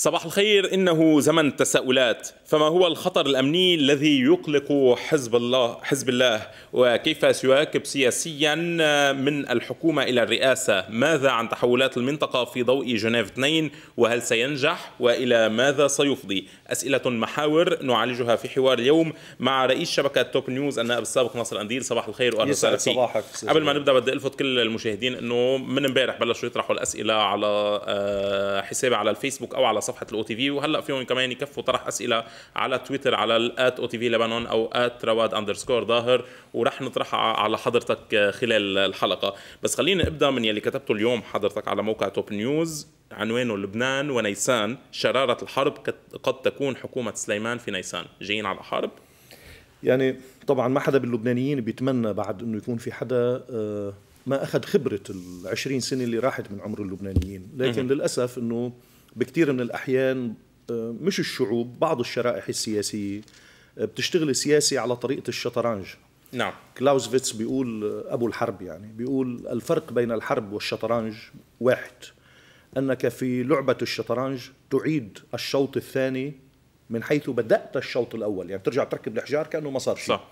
صباح الخير إنه زمن التساؤلات فما هو الخطر الأمني الذي يقلق حزب الله حزب الله؟ وكيف سيواكب سياسيا من الحكومة إلى الرئاسة؟ ماذا عن تحولات المنطقة في ضوء جنيف 2 وهل سينجح؟ وإلى ماذا سيفضي؟ أسئلة محاور نعالجها في حوار اليوم مع رئيس شبكة توب نيوز النائب السابق ناصر قنديل صباح الخير واهلا وسهلا صباحك قبل ما نبدأ بدي ألفت كل المشاهدين إنه من امبارح بلشوا يطرحوا الأسئلة على آه، حسابي على الفيسبوك أو على صفحة ال OTV وهلا فيهم كمان يكفوا طرح أسئلة على تويتر على ال at OTV لبنان أو at رواد underscore ضاهر. ورح نطرحها على حضرتك خلال الحلقة. بس خليني أبدأ من يلي كتبته اليوم حضرتك على موقع توب نيوز عنوانه لبنان ونيسان. شرارة الحرب قد تكون حكومة سليمان في نيسان. جايين على حرب. يعني طبعا ما حدا باللبنانيين بيتمنى بعد إنه يكون في حدا آه، ما أخذ خبرة ال سنة اللي راحت من عمر اللبنانيين. لكن للأسف إنه بكثير من الأحيان آه، مش الشعوب بعض الشرائح السياسية آه، بتشتغل السياسي على طريقة الشطرنج. نعم. كلاوزفيتس بيقول آه، أبو الحرب يعني بيقول الفرق بين الحرب والشطرنج واحد أنك في لعبة الشطرنج تعيد الشوط الثاني من حيث بدأت الشوط الأول يعني ترجع تركب الحجار كأنه ما صار شيء صح.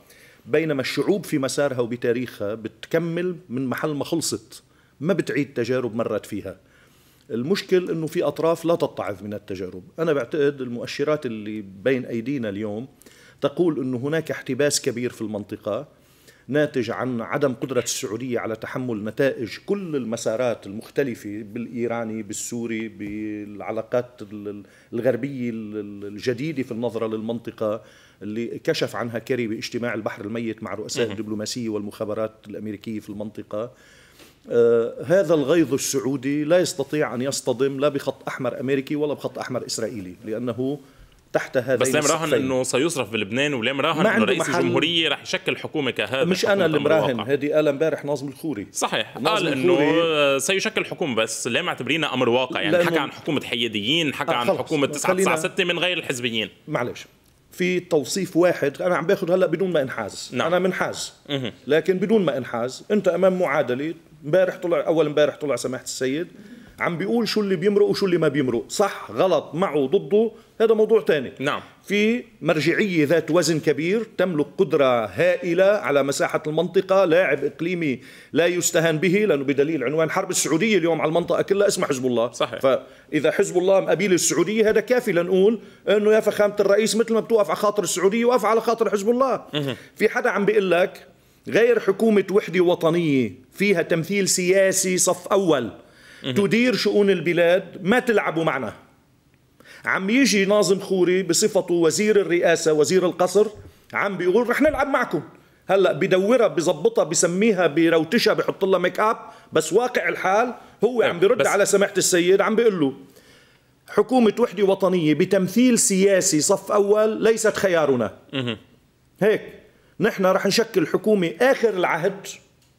بينما الشعوب في مسارها وبتاريخها بتكمل من محل ما خلصت ما بتعيد تجارب مرت فيها. المشكل إنه في أطراف لا تتعظ من التجارب. أنا بعتقد المؤشرات اللي بين أيدينا اليوم تقول إنه هناك احتباس كبير في المنطقة ناتج عن عدم قدرة السعودية على تحمل نتائج كل المسارات المختلفة بالإيراني بالسوري بالعلاقات الغربية الجديدة في النظرة للمنطقة اللي كشف عنها كيري باجتماع البحر الميت مع رؤساء الدبلوماسية والمخابرات الأمريكية في المنطقة. آه، هذا الغيظ السعودي لا يستطيع أن يصطدم لا بخط أحمر أمريكي ولا بخط أحمر إسرائيلي لأنه تحت هذين بس ليه مراهن إنه سيصرف بلبنان وليه مراهن إنه رئيس الجمهورية رح يشكل حكومة كهذا مش أنا اللي مراهن هذه قال امبارح ناظم الخوري. صحيح قال إنه سيشكل حكومة بس ليه معتبرينها أمر واقع يعني حكى عن حكومة حياديين حكى عن حكومة 996 من غير الحزبيين. معلش في توصيف واحد أنا عم باخذ هلأ بدون ما إنحاز نعم. أنا منحاز لكن بدون ما إنحاز أنت أمام معادلة امبارح طلع أول امبارح طلع سماحة السيد عم بيقول شو اللي بيمرق وشو اللي ما بيمرق. صح غلط معه ضده. هذا موضوع ثاني نعم. في مرجعية ذات وزن كبير تملك قدرة هائلة على مساحة المنطقة لاعب إقليمي لا يستهان به لأنه بدليل عنوان حرب السعودية اليوم على المنطقة كلها. اسمها حزب الله. صحيح. فإذا حزب الله مقابل السعودية هذا كافي لنقول أنه يا فخامة الرئيس مثل ما بتوقف على خاطر السعودية وقف على خاطر حزب الله. في حدا عم بيقول لك غير حكومة وحدة وطنية فيها تمثيل سياسي صف أول. تدير شؤون البلاد ما تلعبوا معنا. عم يجي ناظم خوري بصفته وزير الرئاسة وزير القصر عم بيقول رح نلعب معكم. هلأ بدورها بظبطها بسميها بروتشها بحط لها make up بس واقع الحال هو عم بيرد على سماحة السيد عم بيقول له حكومة وحدة وطنية بتمثيل سياسي صف أول ليست خيارنا. هيك نحن رح نشكل حكومة آخر العهد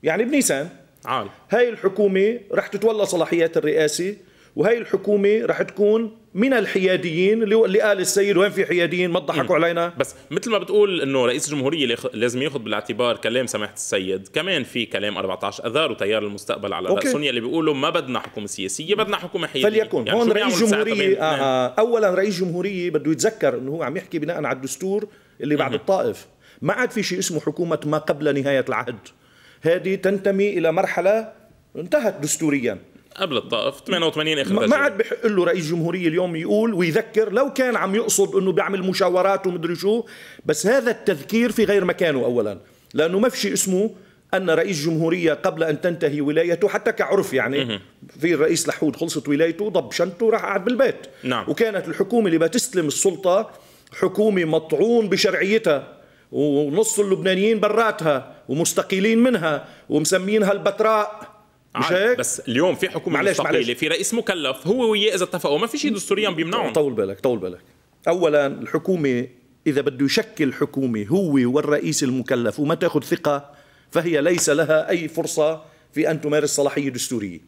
يعني بنيسان. عال. هاي الحكومة رح تتولى صلاحيات الرئاسة وهي الحكومة رح تكون من الحياديين اللي قال السيد وين في حياديين؟ ما تضحكوا علينا. بس مثل ما بتقول إنه رئيس الجمهورية لازم ياخذ بالاعتبار كلام سماحة السيد كمان في كلام 14 أذار وتيار المستقبل على رأسهم يلي بيقولوا ما بدنا حكومة سياسية بدنا حكومة حيادية. فليكن يعني هون رئيس جمهورية آه, آه اولا رئيس جمهورية بده يتذكر إنه هو عم يحكي بناء على الدستور اللي بعد الطائف. ما عاد في شيء اسمه حكومة ما قبل نهاية العهد. هذه تنتمي إلى مرحلة انتهت دستوريا. قبل الطائف 88 آخر ما عاد بحق له رئيس جمهورية اليوم يقول ويذكر لو كان عم يقصد إنه بيعمل مشاورات ومدري شو بس هذا التذكير في غير مكانه اولا لأنه ما في شيء اسمه أن رئيس جمهورية قبل أن تنتهي ولايته حتى كعرف يعني في الرئيس لحود خلصت ولايته ضب شنطه راح قعد بالبيت. نعم. وكانت الحكومة اللي بتستلم السلطة حكومة مطعون بشرعيتها. ونص اللبنانيين براتها ومستقيلين منها ومسمينها البتراء مش هيك؟ بس اليوم في حكومة معلش مستقيلة معلش. في رئيس مكلف هو وياه إذا اتفقوا ما في شيء دستوريا بيمنعهم طول بالك طول بالك اولا الحكومة إذا بده يشكل حكومة هو والرئيس المكلف وما تاخذ ثقة فهي ليس لها أي فرصة في أن تمارس صلاحية دستورية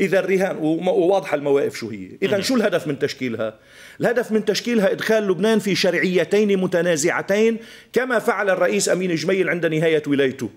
إذا الرهان وواضحة المواقف شو هي. إذا شو الهدف من تشكيلها؟ الهدف من تشكيلها إدخال لبنان في شرعيتين متنازعتين كما فعل الرئيس أمين جميل عند نهاية ولايته.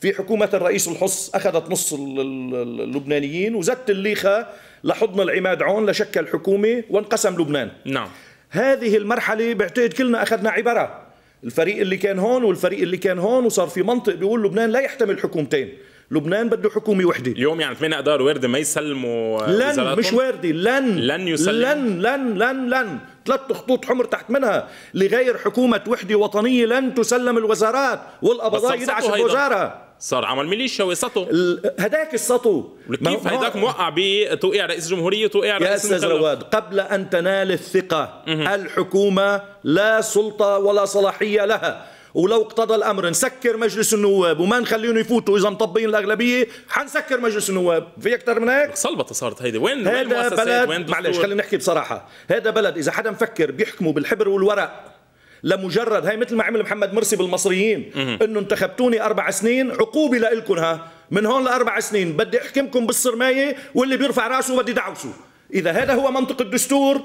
في حكومة الرئيس الحص أخذت نص ال- ال- اللبنانيين وزت الليخة لحضن العماد عون لشكل حكومة وانقسم لبنان. نعم. هذه المرحلة بعتقد كلنا أخذنا عبرة الفريق اللي كان هون والفريق اللي كان هون وصار في منطق بيقول لبنان لا يحتمل حكومتين. لبنان بده حكومة وحدة. اليوم يعني 8 اذار وارده ما يسلموا لن؟ مش واردة لن. لن يسلم؟ لن لن لن لن. ثلاث خطوط حمر تحت منها. لغير حكومة وحدة وطنية لن تسلم الوزارات والقبضاء بس يدعس صفصفوا هيدا. الوزارة صار عمل ميليشيا وسطوا ال- هداك السطو. كيف هيداك موقع بتوقيع رئيس الجمهوريه وتوقيع يا رئيس أستاذ المكلف رواد قبل أن تنال الثقة الحكومة لا سلطة ولا صلاحية لها. ولو اقتضى الأمر نسكر مجلس النواب وما نخليهم يفوتوا. إذا مطبقين الأغلبية حنسكر مجلس النواب. في أكثر من هيك؟ صلبة صارت هيدي. وين هذا المؤسسات؟ وين بلد معلش؟ خلينا نحكي بصراحة. هذا بلد إذا حدا مفكر بيحكموا بالحبر والورق لمجرد هاي مثل ما عمل محمد مرسي بالمصريين إنه انتخبتوني أربع سنين عقوبة لإلكم ها. من هون لأربع سنين بدي أحكمكم بالصرماية واللي بيرفع رأسه بدي دعوسه. إذا هذا هو منطق الدستور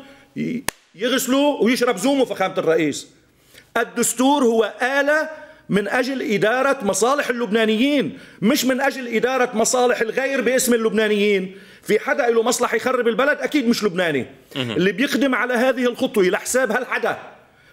يغسلوا ويشرب زومه فخامة الرئيس. الدستور هو آلة من أجل إدارة مصالح اللبنانيين مش من أجل إدارة مصالح الغير باسم اللبنانيين. في حدا له مصلحة يخرب البلد؟ أكيد مش لبناني. اللي بيقدم على هذه الخطوة لحساب هالحدا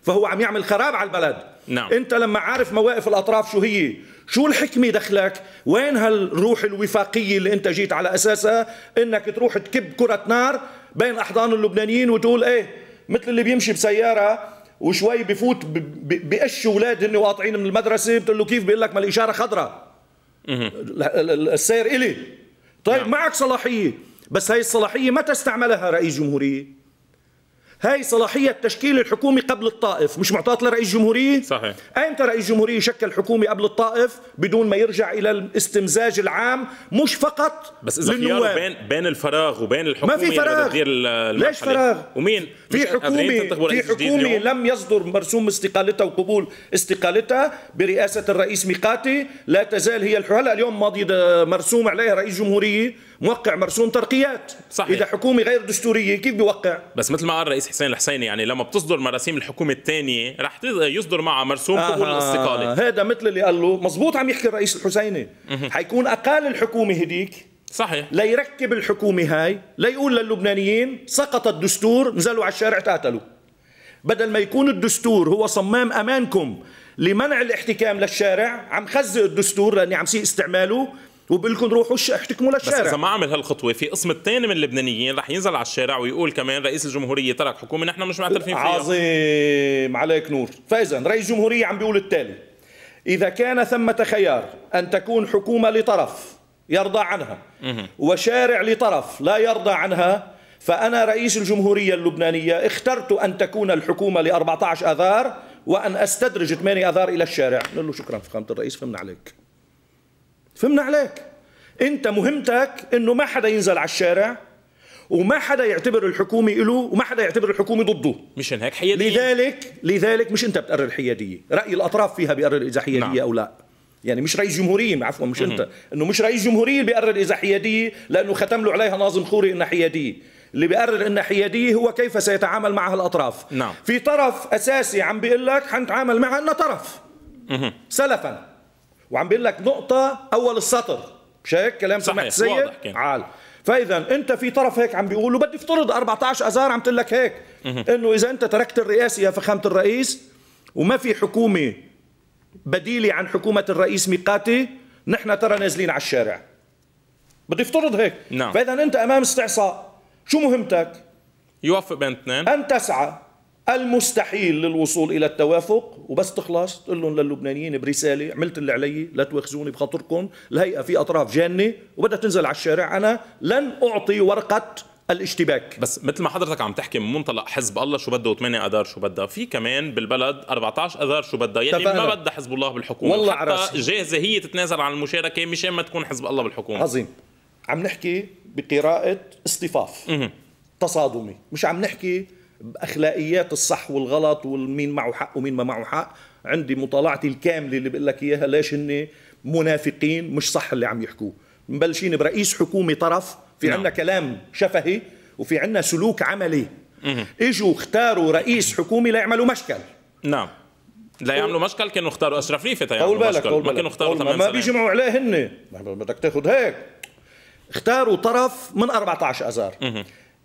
فهو عم يعمل خراب على البلد. نعم. أنت لما عارف مواقف الأطراف شو هي شو الحكمة دخلك؟ وين هالروح الوفاقية اللي أنت جيت على أساسها؟ إنك تروح تكب كرة نار بين أحضان اللبنانيين وتقول إيه مثل اللي بيمشي بسيارة وشوي بفوت ب- ب- بقش أولاد هن واطعين من المدرسة بتقول له كيف؟ بيقول لك ما الإشارة خضراء ال- ال- السير إلي. طيب نعم. معك صلاحية بس هاي الصلاحية متى استعملها رئيس جمهورية. هاي صلاحية تشكيل الحكومة قبل الطائف مش معطاة لرئيس جمهورية صحيح. أيمتى رئيس جمهورية شكل حكومة قبل الطائف بدون ما يرجع إلى الاستمزاج العام مش فقط بس خياره للنواب. بين بين الفراغ وبين الحكومة ما في بدها فراغ. ليش فراغ؟ ومين في حكومة في حكومة؟ لم يصدر مرسوم استقالتها وقبول استقالتها برئاسة الرئيس ميقاتي لا تزال هي الح- هلا اليوم ماضي مرسوم عليها رئيس جمهورية موقع مرسوم ترقيات. صحيح. إذا حكومة غير دستورية كيف بيوقع؟ بس مثل ما قال الرئيس حسين الحسيني يعني لما بتصدر مراسيم الحكومة الثانية رح يصدر معها مرسوم قبول الاستقالة. هذا مثل اللي قال له مزبوط عم يحكي الرئيس الحسيني. حيكون أقال الحكومة هديك. صحيح. ليركب الحكومة هاي ليقول للبنانيين سقط الدستور نزلوا على الشارع تقاتلوا. بدل ما يكون الدستور هو صمام أمانكم لمنع الاحتكام للشارع عم خزق الدستور لأني عم سيء استعماله وبقول لكم روحوا احتكموا بس إذا للشارع ما عمل هالخطوة في قسم الثاني من اللبنانيين رح ينزل على الشارع ويقول كمان رئيس الجمهورية ترك حكومة نحن مش معترفين فيها. عظيم عليك نور. فإذا رئيس جمهورية عم بيقول التالي إذا كان ثمة خيار أن تكون حكومة لطرف يرضى عنها وشارع لطرف لا يرضى عنها فأنا رئيس الجمهورية اللبنانية اخترت أن تكون الحكومة ل 14 أذار وأن أستدرج 8 أذار إلى الشارع. نقول له شكرا فخامة الرئيس فهمنا عليك. فهمنا عليك. أنت مهمتك أنه ما حدا ينزل على الشارع وما حدا يعتبر الحكومة له وما حدا يعتبر الحكومة ضده. مشان هيك حياديين لذلك لذلك مش انت بتقرر الحيادية. رأي الأطراف فيها بيقرر إذا حيادية نعم. أو لا. يعني مش رئيس جمهورية عفوا مش انت. إنه مش رئيس جمهورية بيقرر إذا حيادية لأنه ختم له عليها ناظم خوري إنها حيادية. اللي بيقرر إنها حيادية هو كيف سيتعامل معها الأطراف. نعم. في طرف أساسي عم بيقول لك حنتعامل معها إنها طرف. سلفا. وعم بيقول لك نقطة أول السطر. مش هيك؟ كلام سمعت كان. عال. فاذا أنت في طرف هيك عم بيقول وبدي افترض 14 اذار عم تقول لك هيك. إنه إذا أنت تركت الرئاسة يا فخامة الرئيس وما في حكومة بديلة عن حكومة الرئيس ميقاتي نحن ترى نازلين على الشارع. بدي افترض هيك. نعم. فاذا أنت أمام استعصاء شو مهمتك؟ يوافق بين اثنين. أن تسعى المستحيل للوصول إلى التوافق وبس تخلص. تقول لهم للبنانيين برسالة عملت اللي علي لا تواخذوني بخاطركم الهيئة في أطراف جانه وبدها تنزل على الشارع أنا لن أعطي ورقة الاشتباك. بس مثل ما حضرتك عم تحكي من منطلق حزب الله شو بده و8 أذار شو بدها. في كمان بالبلد 14 أذار شو بدها. يعني اتفقنا. ما بدها حزب الله بالحكومة. والله حتى عراسي. جاهزة هي تتنازل عن المشاركة مشان ما تكون حزب الله بالحكومة. عظيم. عم نحكي بقراءة اصطفاف تصادمي. مش عم نحكي بأخلاقيات الصح والغلط والمين معه حق ومين ما معه حق. عندي مطالعتي الكاملة اللي بقول لك إياها ليش هن منافقين مش صح اللي عم يحكوه. مبلشين برئيس حكومة طرف في نعم. عندنا كلام شفهي وفي عندنا سلوك عملي. إجوا اختاروا رئيس حكومة ليعملوا مشكل. نعم. لا يعملوا مشكل كانوا اختاروا أشرف ريفة طول يعملوا بالك مشكل. طول ما كانوا اختاروا تمام ما. بيجمعوا عليه هن بدك تاخذ هيك. اختاروا طرف من 14 اذار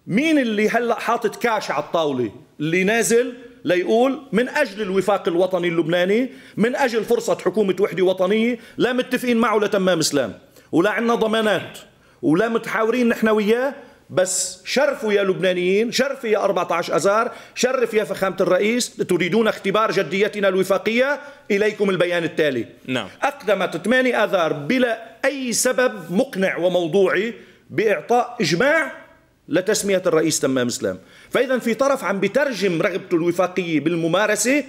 مين اللي هلأ حاطط كاش على الطاولة؟ اللي نازل ليقول من أجل الوفاق الوطني اللبناني من أجل فرصة حكومة وحدة وطنية لا متفقين معه لتمام إسلام ولا عندنا ضمانات ولا متحاورين نحن وياه بس شرفوا يا لبنانيين شرفوا يا 14 أذار شرف يا فخامة الرئيس تريدون اختبار جديتنا الوفاقية؟ إليكم البيان التالي. نعم. أقدمت 8 آذار بلا أي سبب مقنع وموضوعي بإعطاء إجماع لتسمية الرئيس تمام إسلام. فإذا في طرف عم بترجم رغبته الوفاقية بالممارسة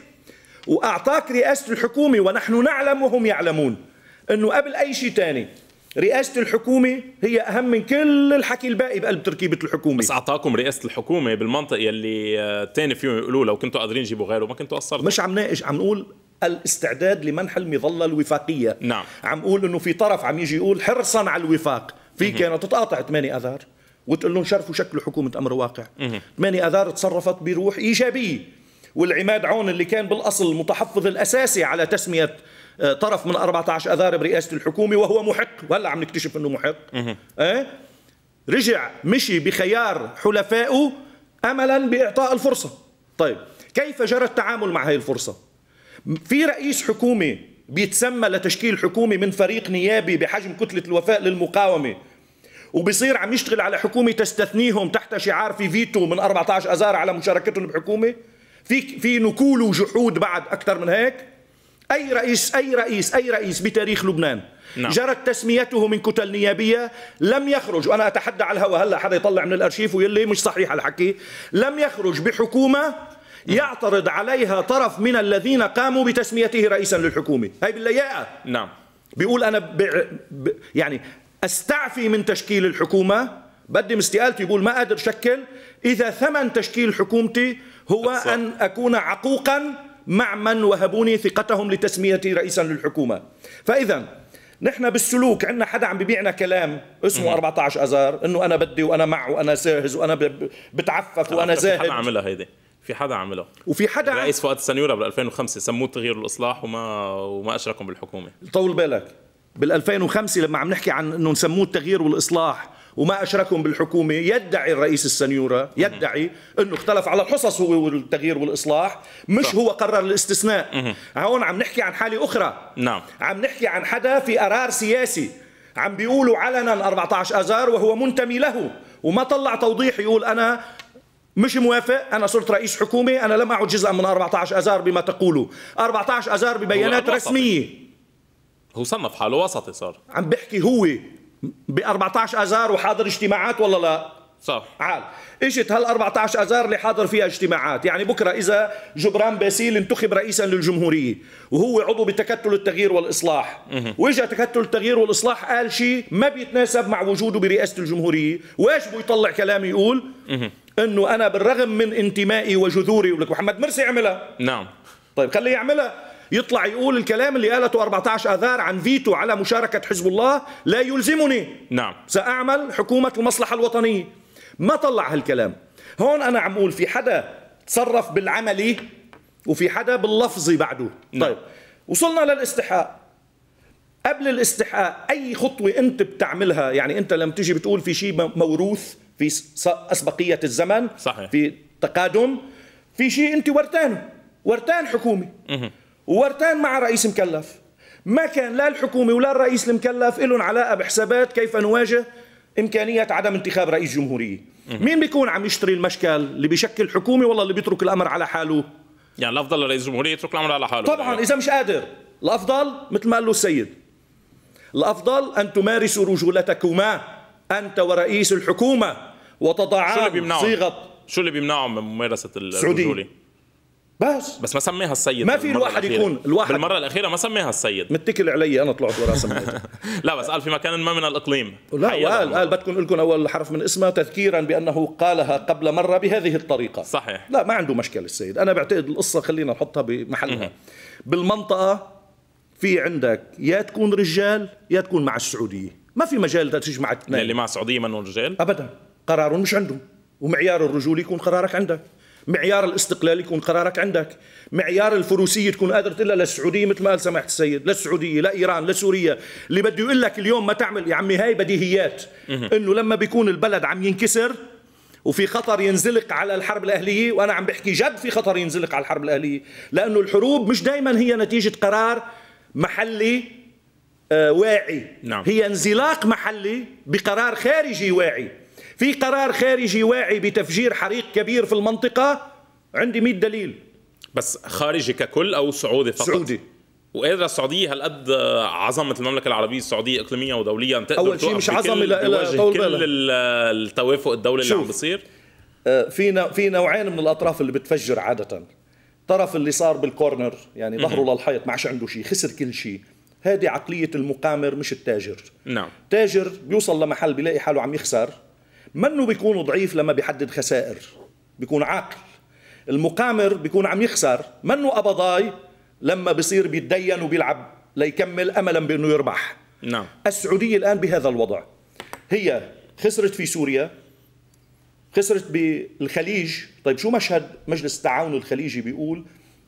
وأعطاك رئاسة الحكومة ونحن نعلم وهم يعلمون أنه قبل أي شيء تاني رئاسة الحكومة هي أهم من كل الحكي الباقي بقلب تركيبة الحكومة. بس أعطاكم رئاسة الحكومة بالمنطق يلي آه، تاني فيهم يقولوا لو كنتوا قادرين تجيبوا غيره ما كنتوا قصرتوا. مش عم ناقش عم نقول الاستعداد لمنح المظلة الوفاقية. نعم. عم نقول إنه في طرف عم يجي يقول حرصا على الوفاق. في كانت تتقاطع 8 آذار. وتقول لهم شرفوا شكلوا حكومة أمر واقع. 8 أذار تصرفت بروح ايجابية والعماد عون اللي كان بالأصل المتحفظ الأساسي على تسمية آه، طرف من 14 أذار برئاسة الحكومة وهو محق. وهلأ عم نكتشف إنه محق. إيه رجع مشي بخيار حلفائه املا بإعطاء الفرصة. طيب كيف جرى التعامل مع هذه الفرصة؟ في رئيس حكومة بيتسمى لتشكيل حكومة من فريق نيابي بحجم كتلة الوفاء للمقاومة. وبصير عم يشتغل على حكومة تستثنيهم تحت شعار في فيتو من 14 اذار على مشاركتهم بحكومة؟ في في نكول وجحود بعد أكثر من هيك؟ أي رئيس أي رئيس أي رئيس بتاريخ لبنان نعم. جرت تسميته من كتل نيابية لم يخرج وأنا أتحدى على الهواء هلأ حدا يطلع من الأرشيف ويلي مش صحيح الحكي لم يخرج بحكومة يعترض عليها طرف من الذين قاموا بتسميته رئيسا للحكومة. هاي باللياقة. نعم. بيقول أنا ب... ب... يعني أستعفي من تشكيل الحكومة؟ بقدم استقالتي بيقول ما قادر شكل. إذا ثمن تشكيل حكومتي هو بالضبط. أن أكون عقوقا مع من وهبوني ثقتهم لتسميتي رئيسا للحكومة. فاذا نحن بالسلوك عندنا حدا عم ببيعنا كلام اسمه 14 اذار إنه أنا بدي وأنا مع وأنا ساهز وأنا بتعفف وأنا في حدا زاهد. عملها هيدي. في حدا عملها وفي حدا الرئيس فؤاد السنيورة بال 2005 سموه التغيير والاصلاح وما وما أشركهم بالحكومة. طول بالك. بال 2005 لما عم نحكي عن إنه نسموه التغيير والإصلاح وما أشركهم بالحكومة يدعي الرئيس السنيورة يدعي إنه اختلف على الحصص هو والتغيير والإصلاح مش. هو قرر الاستثناء. هون عم نحكي عن حالة أخرى. نعم. عم نحكي عن حدا في قرار سياسي. عم بيقولوا علنا 14 اذار وهو منتمي له. وما طلع توضيح يقول أنا مش موافق أنا صرت رئيس حكومة أنا لم أعد جزءا من 14 اذار بما تقولوا 14 اذار ببيانات. رسمية. هو صنف حاله وسطي صار. عم بحكي هو ب 14 آذار وحاضر اجتماعات ولا لا؟ صح. عال. إجت هال 14 آذار اللي حاضر فيها اجتماعات. يعني بكرة إذا جبران باسيل انتخب رئيسا للجمهورية وهو عضو بتكتل التغيير والإصلاح. وإجا تكتل التغيير والإصلاح قال شيء ما بيتناسب مع وجوده برئاسة الجمهورية. واجبه يطلع كلام يقول؟ إنه أنا بالرغم من انتمائي وجذوري ولك محمد مرسي عملها. نعم. طيب خليه يعملها. يطلع يقول الكلام اللي قالته 14 آذار عن فيتو على مشاركة حزب الله لا يلزمني. نعم. سأعمل حكومة المصلحة الوطنية. ما طلع هالكلام. هون أنا عم أقول في حدا تصرف بالعملي وفي حدا باللفظي بعده. نعم. طيب وصلنا للاستحقاق. قبل الاستحقاق أي خطوة أنت بتعملها؟ يعني أنت لما تيجي بتقول في شيء موروث في أسبقية الزمن صحيح. في تقادم في شيء أنت ورتان ورتان حكومه وورتان مع رئيس مكلف. ما كان لا الحكومة ولا الرئيس المكلف لهم علاقة بحسابات كيف نواجه امكانيه عدم انتخاب رئيس جمهورية. مين بيكون عم يشتري المشكل؟ اللي بيشكل حكومة والله اللي بيترك الأمر على حاله؟ يعني الأفضل لرئيس الجمهورية يترك الأمر على حاله. طبعا إذا مش قادر. الأفضل مثل ما قال له السيد. الأفضل أن تمارسوا رجولتكما أنت ورئيس اللي وتضعان صيغة شو اللي بيمنعهم من ممارسة السعودية. بس. بس ما سماها السيد ما في الواحد الأخيرة. يكون- الواحد- بالمرة الأخيرة ما سماها السيد. متكل علي أنا طلعت ورا سميته لا بس قال في مكان ما من الإقليم. لا الموضوع. قال بدكم لكم أول حرف من اسمها تذكيرا بأنه قالها قبل مرة بهذه الطريقة. صحيح. لا ما عنده مشكلة السيد. أنا بعتقد القصة خلينا نحطها بمحلها. بالمنطقة في عندك يا تكون رجال يا تكون مع السعودية. ما في مجال تجي مع اثنين. اللي مع السعودية منه رجال. ابدا. قرارهم مش عندهم. ومعيار الرجوله يكون قرارك عندك. معيار الاستقلال يكون قرارك عندك. معيار الفروسية تكون قادر تقول للسعوديه مثل ما قال سماحة السيد للسعوديه لايران لسوريا اللي بده يقول لك اليوم ما تعمل يا عمي هاي بديهيات. إنه لما بيكون البلد عم ينكسر وفي خطر ينزلق على الحرب الأهلية وأنا عم بحكي جد في خطر ينزلق على الحرب الأهلية لأنه الحروب مش دايما هي نتيجة قرار محلي آه واعي. نعم. هي انزلاق محلي بقرار خارجي واعي. في قرار خارجي واعي بتفجير حريق كبير في المنطقة؟ عندي 100 دليل. بس خارجي ككل أو سعودي فقط؟ سعودي. وقادرة السعودية هالقد عظمة المملكة العربية السعودية إقليميا ودوليا تقدر أول شيء مش عظمة لا- لا بوجه طول كل التوافق الدولي اللي. عم بيصير؟ آه، في في نوعين من الأطراف اللي بتفجر عادة. طرف اللي صار بالكورنر يعني ظهره للحيط ما عادش عنده شيء خسر كل شيء. هذه عقلية المقامر مش التاجر. نعم. تاجر بيوصل لمحل بيلاقي حاله عم يخسر. منه بيكون ضعيف لما بيحدد خسائر؟ بيكون عاقل. المقامر بيكون عم يخسر منه قبضاي لما بصير بيتدين وبيلعب ليكمل املا بأنه يربح؟ نعم. السعودية الآن بهذا الوضع. هي خسرت في سوريا خسرت بالخليج. طيب شو مشهد مجلس التعاون الخليجي بيقول؟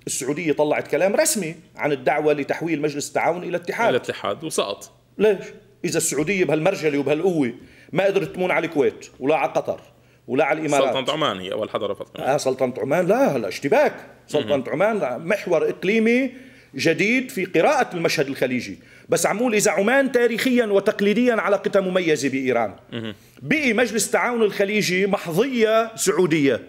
السعودية طلعت كلام رسمي عن الدعوة لتحويل مجلس التعاون إلى اتحاد. الاتحاد وسقط. ليش؟ إذا السعودية بهالمرجلة وبهالقوة ما قدرت تمون على الكويت ولا على قطر ولا على الإمارات. سلطنة عمان هي أول حدا رفض كمان آه سلطنة عمان لا هلا اشتباك. سلطنة عمان محور إقليمي جديد في قراءة المشهد الخليجي. بس عمول إذا عمان تاريخيا وتقليديا علاقتها مميزة بإيران. بقي مجلس التعاون الخليجي محظية سعودية.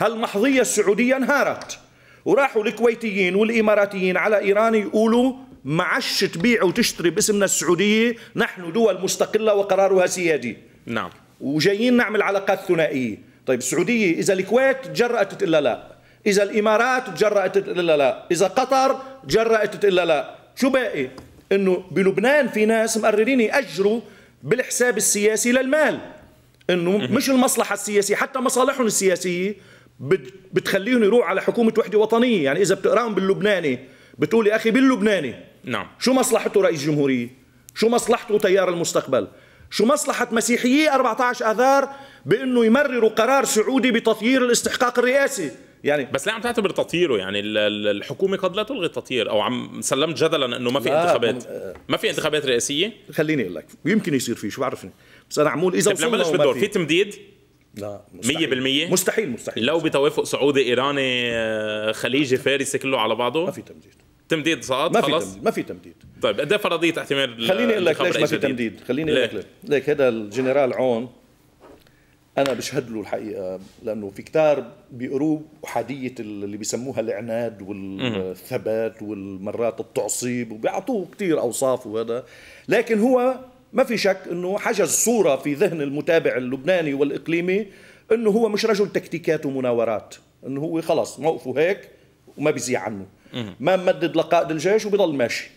هالمحظية السعودية انهارت. وراحوا الكويتيين والإماراتيين على إيران يقولوا ما عادش تبيع وتشتري باسمنا السعودية نحن دول مستقلة وقرارها سيادي. نعم. وجايين نعمل علاقات ثنائية. طيب السعودية إذا الكويت تجرأت تقول لا. إذا الإمارات تجرأت تقول لا. إذا قطر تجرأت تقول لا. شو باقي؟ إنه بلبنان في ناس مقررين يأجروا بالحساب السياسي للمال. إنه مش المصلحة السياسية حتى مصالحهم السياسية بت- بتخليهم يروحوا على حكومة وحدة وطنية. يعني إذا بتقراهم باللبناني بتقول يا أخي باللبناني. نعم. شو مصلحته رئيس جمهورية؟ شو مصلحته تيار المستقبل؟ شو مصلحة مسيحيي 14 آذار بأنه يمرروا قرار سعودي بتطيير الاستحقاق الرئاسي؟ يعني بس ليه عم تعتبر تطهيره. يعني ال- ال- الحكومة قد لا تلغي التطهير أو عم سلمت جدلا أنه ما في انتخابات. هم- ما في انتخابات رئاسية؟ خليني أقول لك يمكن يصير فيه شو بعرفني. بس أنا عمول إذا طيب وصلنا بلش بالدور في. في تمديد؟ لا مية بالمية؟ مستحيل مستحيل. لو بتوافق سعودي إيراني آه، خليجي فارسي كله على بعضه؟ ما في تمديد. تمديد سقط ما في خلص تمديد ما في تمديد. طيب قد فرضية احتمال خليني أقول لك ليش ما في؟ تمديد؟ خليني أقول لك. ليك هذا الجنرال عون أنا بشهد له الحقيقة لأنه في كتار بيقروه احاديه اللي بيسموها العناد والثبات والمرات التعصيب وبيعطوه كثير أوصاف وهذا. لكن هو ما في شك إنه حجز صورة في ذهن المتابع اللبناني والإقليمي إنه هو مش رجل تكتيكات ومناورات إنه هو خلص موقفه هيك وما بيزيع عنه. ما ممدد لقائد الجيش وبيضل ماشي.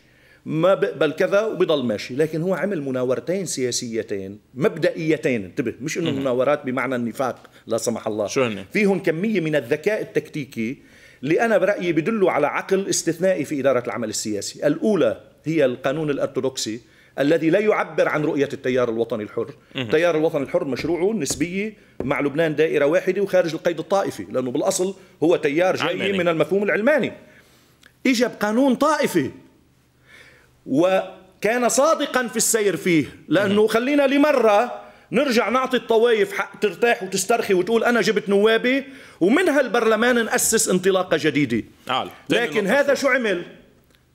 ما بقبل كذا وبضل ماشي. لكن هو عمل مناورتين سياسيتين مبدئيتين. انتبه مش إنه مناورات بمعنى النفاق لا سمح الله. شو هن؟ فيهم كمية من الذكاء التكتيكي اللي أنا برأيي بدلوا على عقل استثنائي في إدارة العمل السياسي. الأولى هي القانون الأرثوذكسي الذي لا يعبر عن رؤية التيار الوطني الحر. التيار الوطني الحر مشروعه نسبية مع لبنان دائرة واحدة وخارج القيد الطائفي لأنه بالأصل هو تيار جاي علماني. من المفهوم العلماني. إجا بقانون طائفي. وكان صادقا في السير فيه لأنه خلينا لمرة نرجع نعطي الطوائف حق ترتاح وتسترخي وتقول أنا جبت نوابي ومن هالبرلمان نأسس انطلاقة جديدة. تاني لكن. هذا شو عمل؟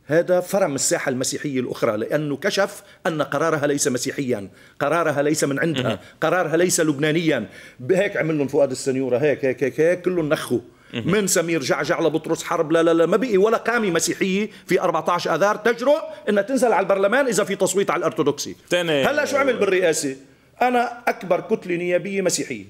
هذا فرم الساحة المسيحية الأخرى لأنه كشف أن قرارها ليس مسيحيا. قرارها ليس من عندها. قرارها ليس لبنانيا. هيك عمل لهم فؤاد السنيورة هيك هيك هيك, هيك كلهم نخوا. من سمير جعجع لبطرس حرب لا لا لا ما بقي ولا قامة مسيحية في 14 آذار تجرؤ أنها تنزل على البرلمان إذا في تصويت على الأرثوذكسي. تاني- هلا شو عمل بالرئاسة؟ أنا أكبر كتلة نيابية مسيحية.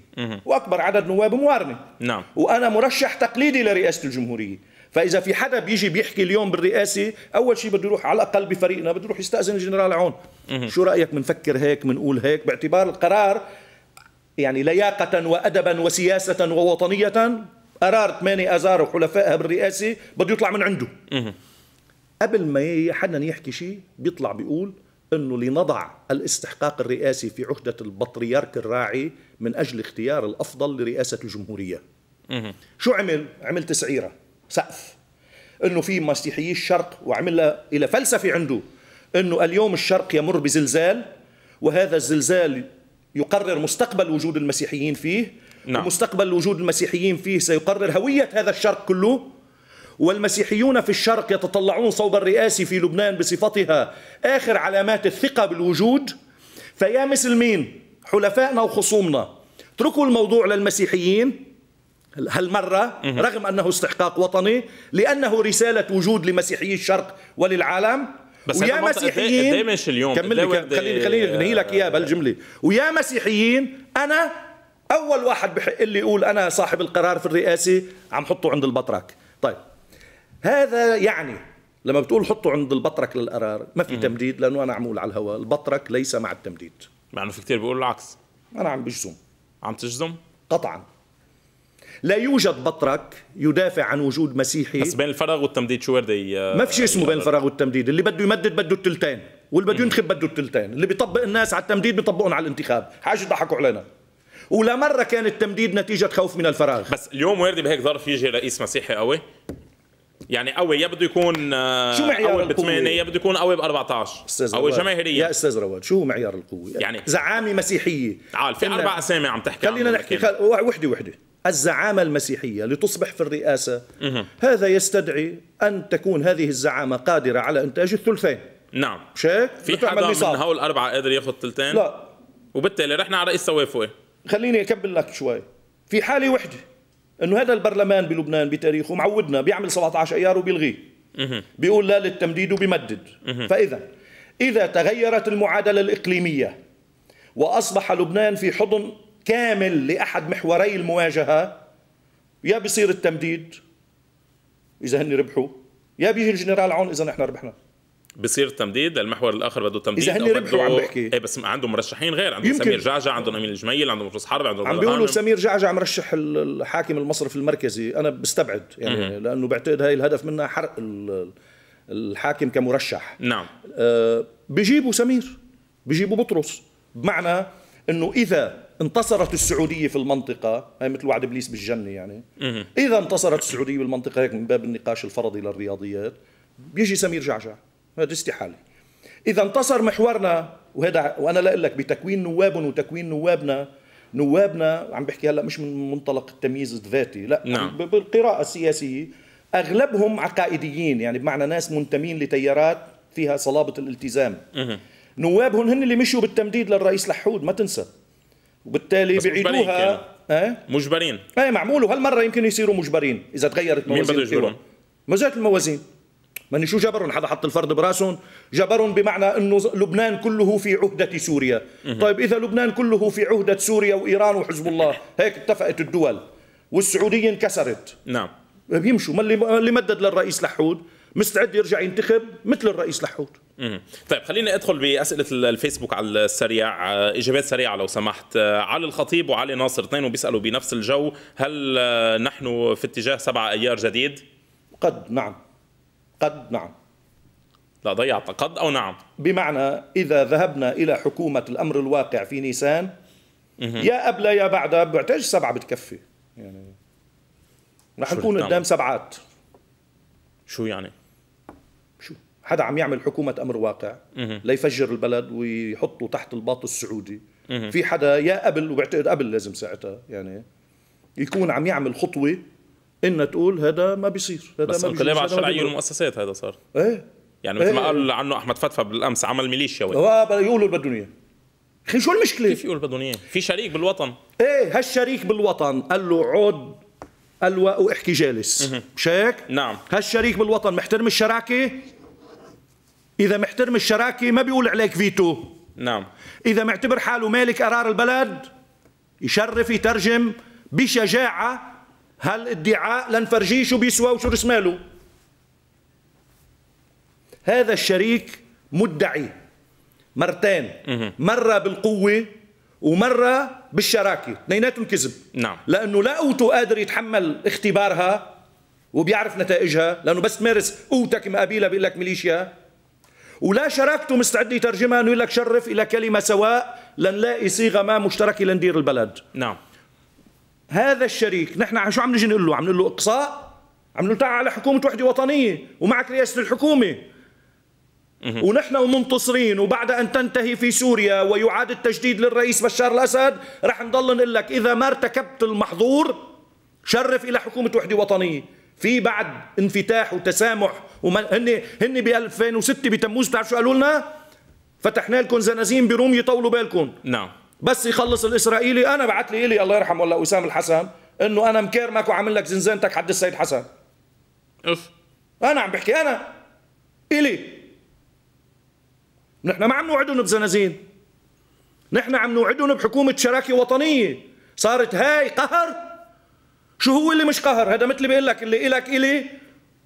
وأكبر عدد نواب موارنة نعم. وأنا مرشح تقليدي لرئاسة الجمهورية. فإذا في حدا بيجي بيحكي اليوم بالرئاسة أول شيء بده يروح على الأقل بفريقنا بده يروح يستأذن الجنرال عون. شو رأيك بنفكر هيك بنقول هيك؟ باعتبار القرار يعني لياقة وادبا وسياسة ووطنية قرار 8 اذار وحلفائها بالرئاسة بده يطلع من عنده. قبل ما حدا يحكي شيء بيطلع بيقول إنه لنضع الاستحقاق الرئاسي في عهدة البطريرك الراعي من أجل اختيار الأفضل لرئاسة الجمهورية. شو عمل؟ عمل تسعيره سقف. إنه في مسيحيي الشرق وعمل إلى فلسفة عنده إنه اليوم الشرق يمر بزلزال وهذا الزلزال يقرر مستقبل وجود المسيحيين فيه نعم. ومستقبل وجود المسيحيين فيه سيقرر هوية هذا الشرق كله. والمسيحيون في الشرق يتطلعون صوب الرئاسي في لبنان بصفتها آخر علامات الثقة بالوجود. فيا مسلمين حلفائنا وخصومنا اتركوا الموضوع للمسيحيين. هالمرة رغم أنه استحقاق وطني لأنه رسالة وجود لمسيحيي الشرق وللعالم. بس ويا مسيحيين اليوم خليني خليني أنهي لك إياها بالجمله ويا مسيحيين أنا أول واحد بحق لي يقول أنا صاحب القرار في الرئاسة عم حطه عند البطرك. طيب هذا يعني لما بتقول حطه عند البطرك للقرار ما في تمديد لأنه أنا عمول على الهواء البطرك ليس مع التمديد. مع إنه في كثير بيقولوا العكس. أنا عم بجزم. عم تجزم؟ قطعا. لا يوجد بطرك يدافع عن وجود مسيحي. بس بين الفراغ والتمديد شو ورده ما في شيء اسمه بين الفراغ والتمديد اللي بده يمدد بده التلتين واللي بده ينتخب بده التلتين اللي بيطبق الناس على التمديد بيطبقهم على الانتخاب. حاجة يضحكوا علينا. ولا مرة كان التمديد نتيجة خوف من الفراغ. بس اليوم وارد بهيك ظرف يجي رئيس مسيحي قوي. يعني قوي يا بده يكون آه، شو معيار قوي ب يا بده يكون قوي ب 14 أستاذ قوي جماهيريه يا أستاذ رواد شو معيار القوة؟ يعني زعامة مسيحية. تعال في أربع أسامي عم تحكي خلينا نحكي خل... وحدة وحدة. الزعامة المسيحية لتصبح في الرئاسة هذا يستدعي أن تكون هذه الزعامة قادرة على إنتاج الثلثين. نعم. مش هيك؟ في حدا من هول الأربعة قادر ياخذ ثلثين؟ لا. وبالتالي رحنا على رئيس توافقي خليني أكمل لك شوي. في حالة وحدة إنه هذا البرلمان بلبنان بتاريخه معودنا بيعمل 17 أيار وبيلغيه. بيقول لا للتمديد وبيمدد. فإذا إذا تغيرت المعادلة الإقليمية وأصبح لبنان في حضن كامل لأحد محوري المواجهة يا بيصير التمديد؟ إذا هن ربحوا. يا بيجي الجنرال عون إذا نحن ربحنا. بصير تمديد المحور الآخر بده تمديد إذا هن ربحوا عم بحكي. إيه بس عندهم مرشحين غير عندهم سمير جعجع عندهم أمين الجميل عندهم فلوس حرب عندهم عم بيقولوا سمير جعجع مرشح الحاكم المصرف المركزي. أنا بستبعد يعني م- لأنه بعتقد هاي الهدف منها حرق الحاكم كمرشح. نعم. آه بيجيبوا سمير بيجيبوا بطرس بمعنى إنه إذا انتصرت السعودية في المنطقة هاي مثل وعد إبليس بالجنة يعني. إذا انتصرت السعودية بالمنطقة هيك من باب النقاش الفرضي للرياضيات بيجي سمير جعجع. هذا استحالة. إذا انتصر محورنا وهذا وأنا لا لك بتكوين نوابهم وتكوين نوابنا نوابنا عم بحكي هلأ مش من منطلق التمييز الذاتي لا نعم. بالقراءة السياسية أغلبهم عقائديين يعني بمعنى ناس منتمين لتيارات فيها صلابة الالتزام. نوابهم هن اللي مشوا بالتمديد للرئيس لحود ما تنسى. وبالتالي بيعيدوها. أه؟ مجبرين. إيه معمول وهالمرة يمكن يصيروا مجبرين إذا تغيرت موازين مين بده يجبرهم؟ موازين الموازين. ماني شو جبرهم؟ حدا حط الفرد براسهم؟ جبرهم بمعنى إنه لبنان كله في عهدة سوريا. طيب إذا لبنان كله في عهدة سوريا وإيران وحزب الله هيك اتفقت الدول. والسعودية انكسرت. نعم. بيمشوا. ما اللي مدد للرئيس لحود؟ مستعد يرجع ينتخب مثل الرئيس لحود. طيب خليني أدخل بأسئلة الفيسبوك على السريع. إجابات سريعة لو سمحت. علي الخطيب وعلي ناصر اثنين بيسالوا بنفس الجو. هل نحن في اتجاه سبعة أيار جديد؟ قد نعم. قد نعم. لا ضيعت قد أو نعم؟ بمعنى إذا ذهبنا إلى حكومة الأمر الواقع في نيسان يا قبل يا بعدها بعتقد سبعة بتكفي. يعني رح نكون قدام سبعات. شو يعني؟ شو؟ حدا عم يعمل حكومة أمر واقع ليفجر البلد ويحطه تحت الباط السعودي. في حدا يا قبل وبعتقد قبل لازم ساعتها يعني يكون عم يعمل خطوة ان تقول هذا ما بيصير هذا بس ما انقلاب على الشرعيه والمؤسسات هذا صار. إيه يعني مثل إيه. ما قال عنه أحمد فتفى بالأمس عمل ميليشيا هو يقولوا اللي بدهم اياه أخي شو المشكلة؟ كيف يقول بدهم اياه في شريك بالوطن. إيه هالشريك بالوطن قال له عود الوى وإحكي جالس. مش هيك؟ نعم. هالشريك بالوطن محترم الشراكة؟ إذا محترم الشراكة ما بيقول عليك فيتو. نعم. إذا معتبر حاله مالك قرار البلد يشرف يترجم بشجاعة هالادعاء لنفرجيه شو بيسوى وشو رسماله هذا الشريك مدعي مرتين. مرة بالقوة ومرة بالشراكة اثنيناتهم كذب. نعم. لأنه لا قوته قادر يتحمل اختبارها وبيعرف نتائجها لأنه بس تمارس قوتك مقابلها بيقول لك ميليشيا. ولا شراكته مستعد يترجمها إنه يقول لك شرف إلى كلمة سواء لنلاقي صيغه ما مشتركه لندير البلد. نعم. هذا الشريك. نحن شو عم نجي نقول له؟ عم نقول له اقصاء. عم نقول تعال على حكومة وحدة وطنية ومعك رئاسة الحكومة. ونحن منتصرين وبعد أن تنتهي في سوريا ويعاد التجديد للرئيس بشار الأسد رح نضل نقول لك إذا ما ارتكبت المحظور شرف إلى حكومة وحدة وطنية. في بعد انفتاح وتسامح هن هن ب 2006 بتموز بتعرف شو قالوا لنا؟ فتحنا لكم زنازين بروم يطولوا بالكم. نعم. بس يخلص الإسرائيلي. أنا بعت لي إلي الله يرحمه ولا أسامة الحسن إنه أنا مكرمك وعامل لك زنزانتك حد السيد حسن. أوف. أنا عم بحكي أنا إلي. نحن ما عم نوعدهم بزنازين. نحن عم نوعدهم بحكومة شراكة وطنية. صارت هاي قهر. شو هو اللي مش قهر؟ هذا مثل بيقول لك اللي إلك إلي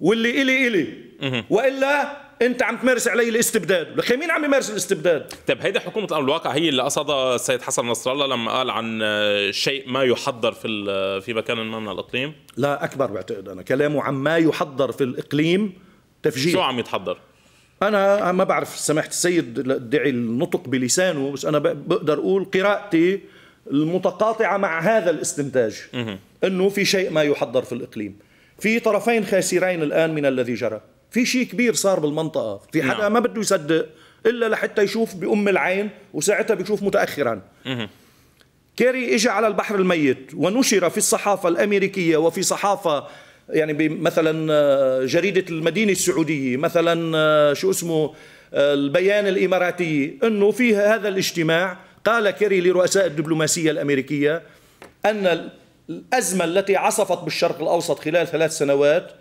واللي إلي إلي. وإلا انت عم تمارس علي الاستبداد. لك مين عم يمارس الاستبداد؟ طيب هيدا حكومة الأمر الواقع هي اللي قصدها السيد حسن نصر الله لما قال عن شيء ما يحضر في في مكان ما من الإقليم. لا أكبر بعتقد أنا. كلامه عن ما يحضر في الإقليم تفجير. شو عم يتحضر؟ أنا ما بعرف سماحه السيد ادعي النطق بلسانه بس أنا بقدر أقول قراءتي المتقاطعة مع هذا الاستنتاج. إنه في شيء ما يحضر في الإقليم. في طرفين خاسرين الآن من الذي جرى. في شيء كبير صار بالمنطقة. في حدا نعم. ما بده يصدق إلا لحتى يشوف بأم العين وساعتها بيشوف متاخرا. كيري اجى على البحر الميت ونشر في الصحافة الأمريكية وفي صحافة يعني مثلا آه، جريدة المدينة السعودية مثلا آه، شو اسمه آه، البيان الإماراتي إنه في هذا الاجتماع قال كيري لرؤساء الدبلوماسية الأمريكية أن الأزمة التي عصفت بالشرق الأوسط خلال ثلاث سنوات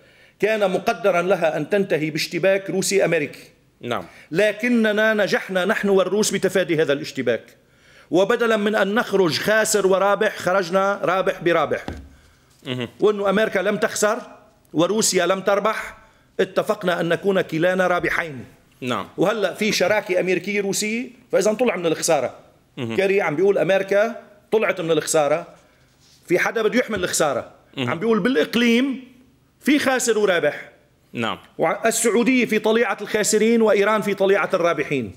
كان مقدرا لها أن تنتهي باشتباك روسي أمريكي. نعم. لكننا نجحنا نحن والروس بتفادي هذا الاشتباك. وبدلا من أن نخرج خاسر ورابح خرجنا رابح برابح. وأنه أمريكا لم تخسر وروسيا لم تربح اتفقنا أن نكون كلانا رابحين. نعم. وهلأ في شراكة أمريكية روسية فاذا طلع من الخسارة. كاري عم بيقول أمريكا طلعت من الخسارة. في حدا بده يحمل الخسارة. عم بيقول بالإقليم في خاسر ورابح. نعم. السعودية في طليعة الخاسرين وإيران في طليعة الرابحين.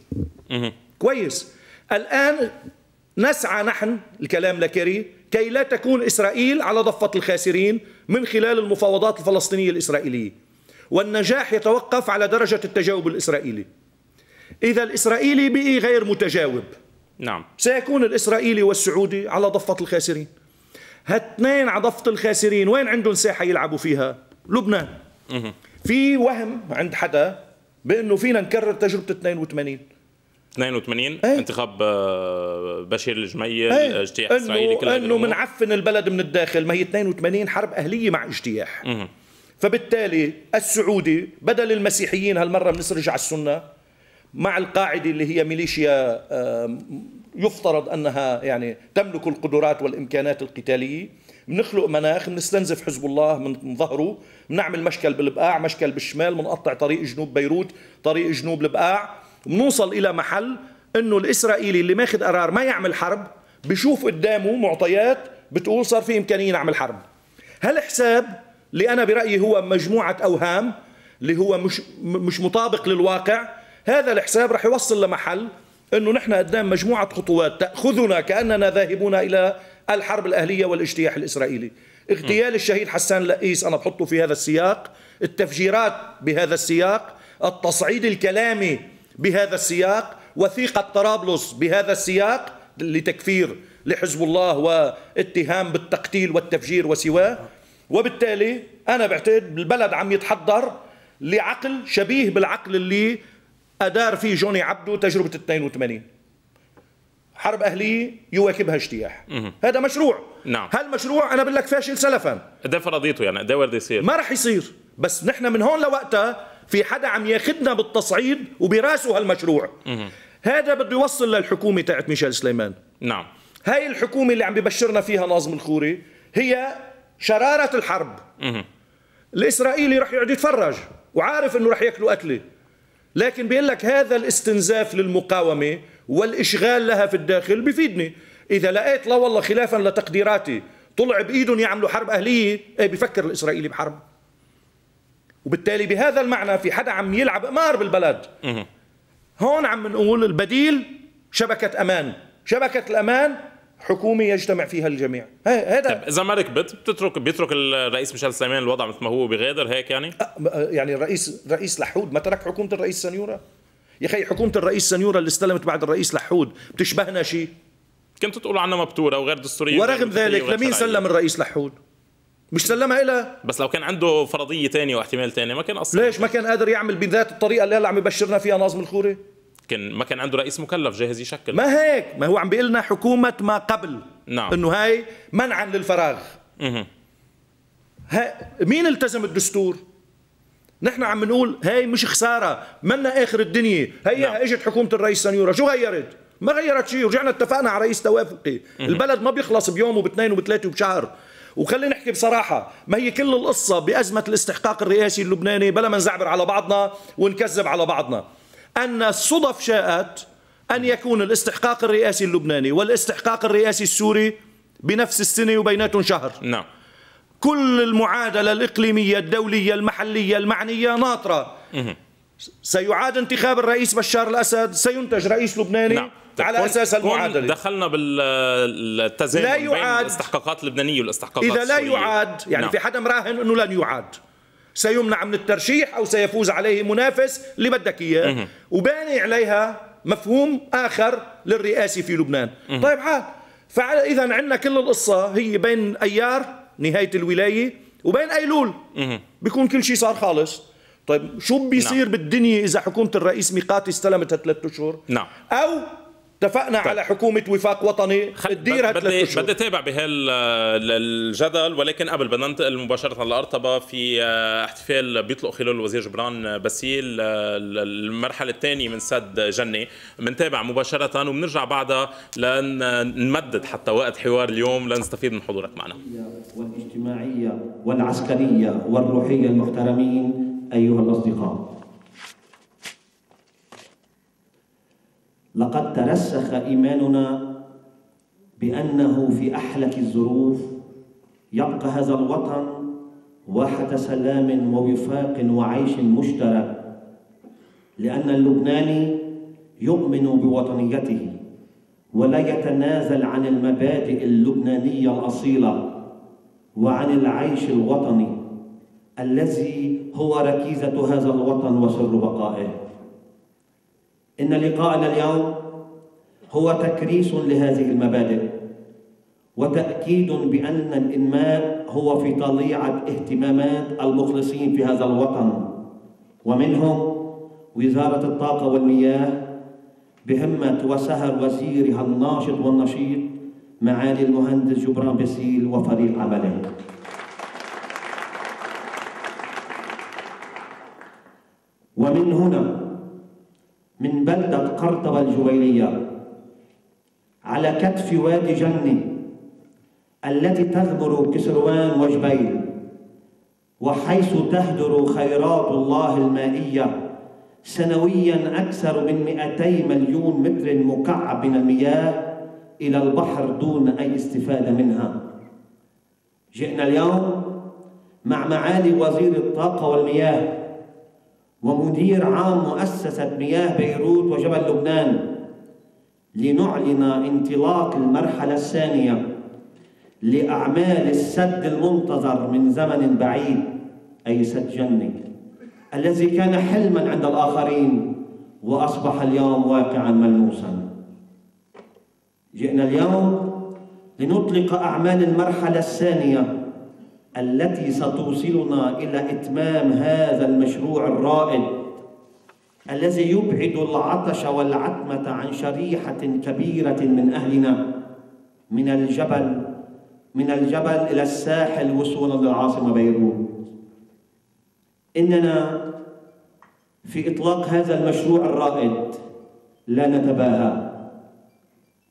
مه. كويس. الآن نسعى نحن الكلام لكري كي لا تكون إسرائيل على ضفة الخاسرين من خلال المفاوضات الفلسطينية الإسرائيلية. والنجاح يتوقف على درجة التجاوب الإسرائيلي. إذا الإسرائيلي بقي غير متجاوب. نعم. سيكون الإسرائيلي والسعودي على ضفة الخاسرين. هاثنين على ضفة الخاسرين وين عندهم ساحة يلعبوا فيها؟ لبنان. في وهم عند حدا بأنه فينا نكرر تجربة 82 82 إيه؟ انتخاب آه، بشير الجميل إيه؟ اجتياح إسرائيلي كل إنه بنعفن البلد من الداخل ما هي 82 حرب أهلية مع اجتياح. مه. فبالتالي السعودي بدل المسيحيين هالمرة بنسرج على السنة مع القاعدة اللي هي ميليشيا يفترض أنها يعني تملك القدرات والإمكانات القتالية. بنخلق مناخ بنستنزف حزب الله من ظهره بنعمل مشكل بالبقاع مشكل بالشمال بنقطع طريق جنوب بيروت طريق جنوب البقاع. بنوصل إلى محل إنه الإسرائيلي اللي ماخذ قرار ما يعمل حرب بشوف قدامه معطيات بتقول صار في إمكانية نعمل حرب. هالحساب اللي أنا برأيي هو مجموعة أوهام اللي هو مش مش مطابق للواقع هذا الحساب رح يوصل لمحل إنه نحن قدام مجموعة خطوات تأخذنا كأننا ذاهبون إلى الحرب الأهلية والاجتياح الإسرائيلي. اغتيال الشهيد حسان لئيس أنا بحطه في هذا السياق. التفجيرات بهذا السياق. التصعيد الكلامي بهذا السياق. وثيقة طرابلس بهذا السياق لتكفير لحزب الله واتهام بالتقتيل والتفجير وسواه. وبالتالي أنا بعتقد البلد عم يتحضر لعقل شبيه بالعقل اللي أدار فيه جوني عبده تجربة 82 حرب اهليه يواكبها اجتياح. هذا مشروع. نعم. هالمشروع أنا بقول لك فاشل سلفا. قد فرضيته يعني قد ورد يصير ما راح يصير. بس نحن من هون لوقتها في حدا عم ياخذنا بالتصعيد وبراسه هالمشروع. مه. هذا بده يوصل للحكومة تاعت ميشيل سليمان. نعم. هاي الحكومة اللي عم ببشرنا فيها ناظم الخوري هي شرارة الحرب. مه. الإسرائيلي رح يقعد يتفرج وعارف إنه رح ياكلوا قتله لكن بيقول لك هذا الاستنزاف للمقاومة والإشغال لها في الداخل بفيدني. إذا لقيت لا والله خلافا لتقديراتي طلع بإيدهم يعملوا حرب أهلية إيه بفكر الإسرائيلي بحرب. وبالتالي بهذا المعنى في حدا عم يلعب قمار بالبلد. هون عم نقول البديل شبكة أمان. شبكة الأمان حكومة يجتمع فيها الجميع. هذا طيب إذا ما ركبت بتترك بيترك الرئيس ميشيل سليمان الوضع مثل ما هو بغادر هيك يعني؟ يعني الرئيس رئيس لحود ما ترك حكومة الرئيس سنيوره يا أخي حكومة الرئيس سنيوره اللي استلمت بعد الرئيس لحود بتشبهنا شيء كنتوا تقولوا عنها مبتورة وغير دستورية؟ ورغم ذلك لمين سلم الرئيس لحود؟ مش سلمها إلى؟ بس لو كان عنده فرضية ثانية واحتمال ثاني ما كان أصلا. ليش؟ ما كان قادر يعمل بذات الطريقة اللي هلأ عم يبشرنا فيها ناظم الخوري؟ كان ما كان عنده رئيس مكلف جاهز يشكل. ما هيك؟ ما هو عم بيقول لنا حكومة ما قبل. نعم. إنه هاي منعا للفراغ. أها ها مين التزم الدستور؟ نحن عم نقول هاي مش خسارة منا آخر الدنيا. هي نعم. إجت حكومة الرئيس سنيوره شو غيرت؟ ما غيرت شيء رجعنا اتفقنا على رئيس توافقي. البلد ما بيخلص بيوم وباثنين وبثلاثة وبشهر. وخلينا نحكي بصراحة ما هي كل القصة بأزمة الاستحقاق الرئاسي اللبناني بلا ما نزعبر على بعضنا ونكذب على بعضنا. أن الصدف شاءت أن يكون الاستحقاق الرئاسي اللبناني والاستحقاق الرئاسي السوري بنفس السنة وبيناتهم شهر. نعم. كل المعادلة الإقليمية الدولية المحلية المعنية ناطرة. سيعاد انتخاب الرئيس بشار الأسد سينتج رئيس لبناني نعم. على أساس المعادلة. دخلنا بالتزامن لا يعاد. بين الاستحقاقات اللبنانية والاستحقاقات إذا لا يعاد يعني نعم. في حدا مراهن إنه لن يعاد. سيمنع من الترشيح أو سيفوز عليه منافس اللي بدك اياه وباني عليها مفهوم آخر للرئاسه في لبنان. مه. طيب حال فاذا عندنا كل القصة هي بين أيار نهاية الولاية وبين أيلول. بيكون كل شيء صار خالص طيب شو بيصير نعم. بالدنيا إذا حكومة الرئيس ميقاتي استلمتها ثلاث أشهر نعم أو اتفقنا طيب. على حكومة وفاق وطني. تديرها بدي بدي اتابع بهالجدل ولكن قبل بدنا ننتقل مباشرة لارطبه في آه، احتفال بيطلق خلاله الوزير جبران باسيل آه، المرحله الثانية من سد جنة. بنتابع مباشرة وبنرجع بعدها لنمدد حتى وقت حوار اليوم لنستفيد من حضورك معنا. والاجتماعية والعسكرية والروحية المحترمين أيها الأصدقاء. لقد ترسخ إيماننا بأنه في أحلك الظروف يبقى هذا الوطن واحة سلام ووفاق وعيش مشترك لأن اللبناني يؤمن بوطنيته ولا يتنازل عن المبادئ اللبنانية الأصيلة وعن العيش الوطني الذي هو ركيزة هذا الوطن وسر بقائه. إن لقاءنا اليوم هو تكريس لهذه المبادئ وتأكيد بأن الإنماء هو في طليعة اهتمامات المخلصين في هذا الوطن. ومنهم وزارة الطاقة والمياه بهمة وسهر وزيرها الناشط والنشيط معالي المهندس جبران بسيل وفريق عمله. ومن هنا من بلدة قرطبة الجويلية على كتف وادي جنة التي تغمر كسروان وجبيل وحيث تهدر خيرات الله المائية سنويا أكثر من 200 مليون متر مكعب من المياه إلى البحر دون أي استفادة منها. جئنا اليوم مع معالي وزير الطاقة والمياه ومدير عام مؤسسة مياه بيروت وجبل لبنان لنعلن انطلاق المرحلة الثانية لأعمال السد المنتظر من زمن بعيد أي سد جنة الذي كان حلما عند الآخرين وأصبح اليوم واقعا ملموسا. جئنا اليوم لنطلق أعمال المرحلة الثانية التي ستوصلنا إلى إتمام هذا المشروع الرائد الذي يبعد العطش والعتمة عن شريحة كبيرة من أهلنا من الجبل من الجبل إلى الساحل وصولا للعاصمة بيروت. إننا في إطلاق هذا المشروع الرائد لا نتباهى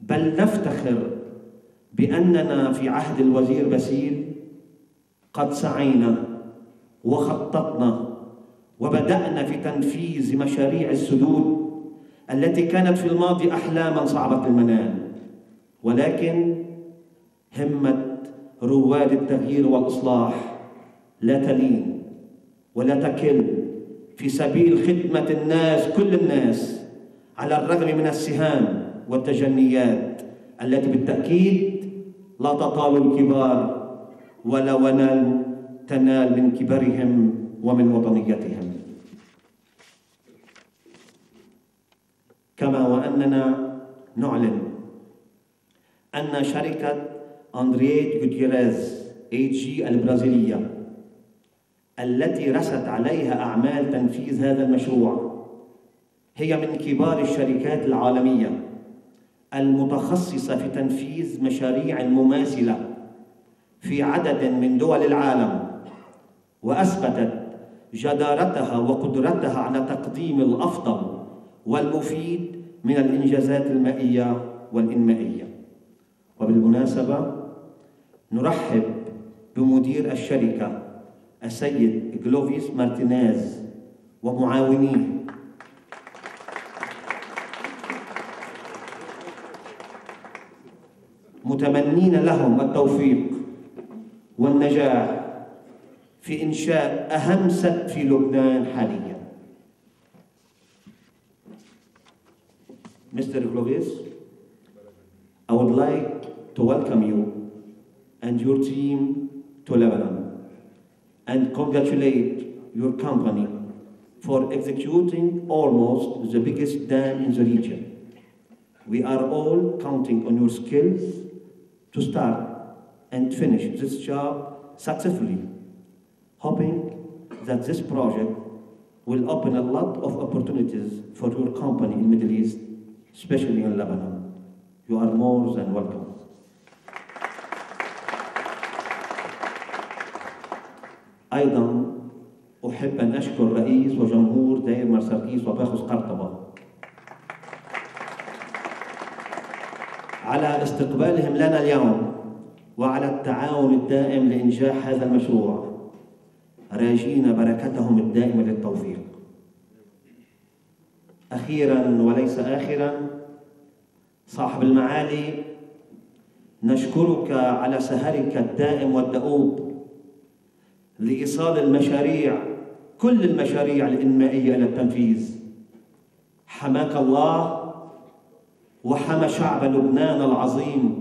بل نفتخر بأننا في عهد الوزير بسيل قد سعينا وخططنا وبدأنا في تنفيذ مشاريع السدود التي كانت في الماضي أحلاما صعبة المنال. ولكن همة رواد التغيير والإصلاح لا تلين ولا تكل في سبيل خدمة الناس كل الناس على الرغم من السهام والتجنيات التي بالتأكيد لا تطال الكبار ولا ونال تنال من كبرهم ومن وطنيتهم. كما وأننا نعلن أن شركة أندريت جوتيريز AG البرازيلية التي رست عليها أعمال تنفيذ هذا المشروع هي من كبار الشركات العالمية المتخصصة في تنفيذ مشاريع مماثلة في عدد من دول العالم وأثبتت جدارتها وقدرتها على تقديم الأفضل والمفيد من الإنجازات المائية والإنمائية. وبالمناسبة نرحب بمدير الشركة السيد جلوفيس مارتينيز ومعاونيه. متمنين لهم التوفيق. والنجاح في إنشاء أهم سد في لبنان حاليا Mr. Glovis, I would like to welcome you and your team to Lebanon and congratulate your company for executing almost the biggest dam in the region. We are all counting on your skills to start and finish this job successfully, hoping that this project will open a lot of opportunities for your company in Middle East, especially in Lebanon. You are more than welcome. أيضا أحب أن أشكر رئيس وجمهور داير مرسركيس وباخذ قرطبة على استقبالهم لنا اليوم وعلى التعاون الدائم لإنجاح هذا المشروع. راجين بركتهم الدائمة للتوفيق. أخيرا وليس آخرا صاحب المعالي نشكرك على سهرك الدائم والدؤوب لإيصال المشاريع كل المشاريع الإنمائية إلى التنفيذ. حماك الله وحمى شعب لبنان العظيم.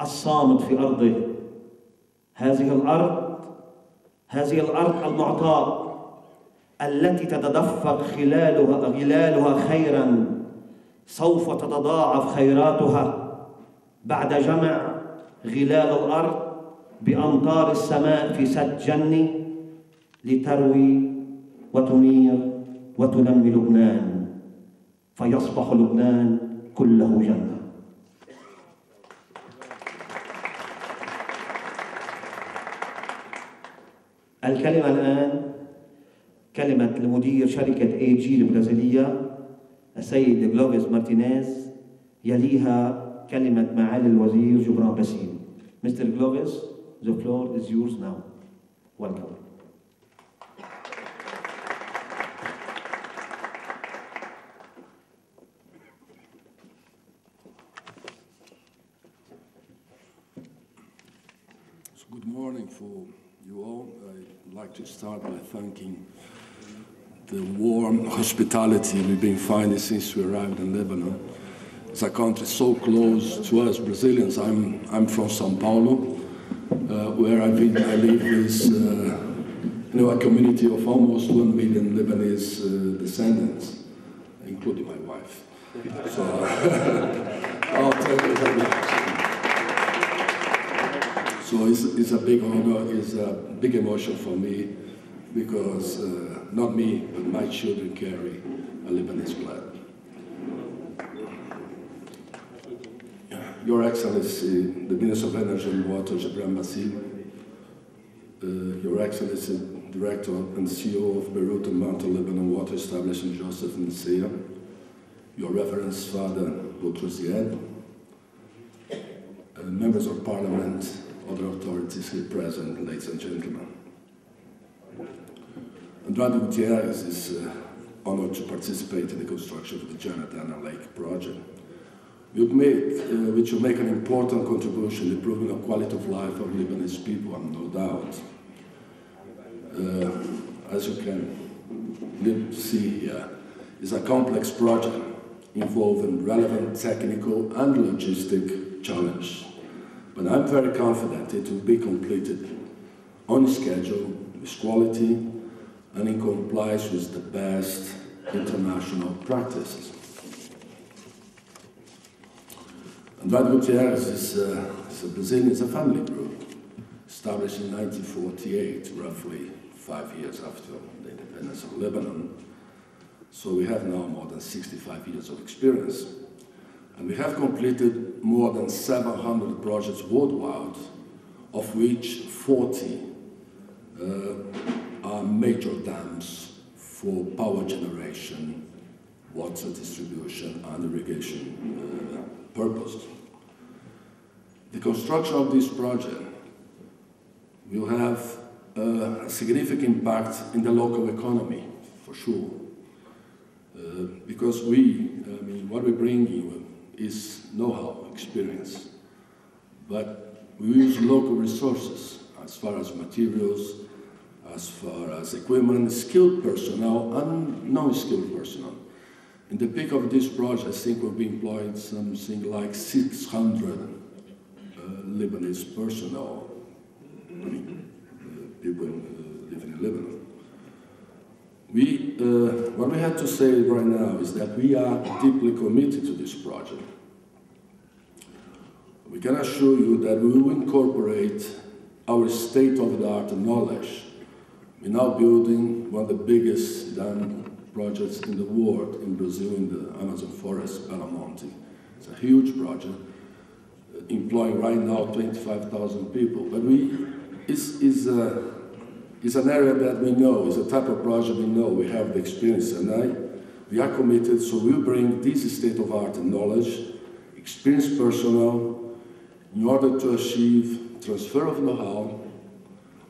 الصامت في أرضه. هذه الأرض هذه الأرض المعطاة التي تتدفق خلالها غلالها خيرا سوف تتضاعف خيراتها بعد جمع غلال الأرض بأمطار السماء في سد جني لتروي وتنير وتنمي لبنان. فيصبح لبنان كله جنة. الكلمة الآن كلمة لمدير شركة AG البرازيلية السيد جلوفيس مارتينيز يليها كلمة معالي الوزير جبران باسيل Mr. Glovis, the floor is yours now. Welcome. So good morning for you all. I'd like to start by thanking the warm hospitality we've been finding since we arrived in Lebanon. It's a country so close to us Brazilians. I'm, I'm from Sao Paulo, uh, where I, live, I live with uh, you know, a community of almost one million Lebanese uh, descendants, including my wife. So, I'll tell you very much. So it's, it's a big honor, it's a big emotion for me because uh, not me, but my children carry a Lebanese blood. Your Excellency, the Minister of Energy and Water, Jabran Bassil, uh, Your Excellency, Director and CEO of Beirut and Mountain Lebanon Water Establishment, Joseph Nisea, Your Reverence Father Boutrouziad, uh, members of Parliament, other authorities here present, ladies and gentlemen. Andrade Gutierrez is uh, honored to participate in the construction of the Janadana Lake project, make, uh, which will make an important contribution in improving the quality of life of Lebanese people, and no doubt. Uh, as you can see here, it's a complex project involving relevant technical and logistic challenge. But I'm very confident it will be completed on schedule, with quality, and in compliance with the best international practices. Andrade Gutierrez is, uh, is a Brazilian, it's a family group, established in 1948, roughly five years after the independence of Lebanon. So we have now more than 65 years of experience. And we have completed more than 700 projects worldwide, of which 40 uh, are major dams for power generation, water distribution, and irrigation uh, purposes. The construction of this project will have a significant impact in the local economy, for sure. Uh, because we, I mean, what we bring you is know-how, experience. But we use local resources as far as materials, as far as equipment, skilled personnel, and non-skilled personnel. In the peak of this project, I think we'll be employing something like 600 uh, Lebanese personnel, I mean, uh, people uh, living in Lebanon. We, uh, what we have to say right now is that we are deeply committed to this project. We can assure you that we will incorporate our state-of-the-art knowledge. We're now building one of the biggest dam projects in the world in Brazil, in the Amazon forest, Belo Monte. It's a huge project, employing right now 25,000 people. But we, it's, it's, uh, it's an area that we know, it's a type of project we know, we have the experience, and I, we are committed, so we'll bring this state-of-art knowledge, experienced personnel, in order to achieve transfer of know-how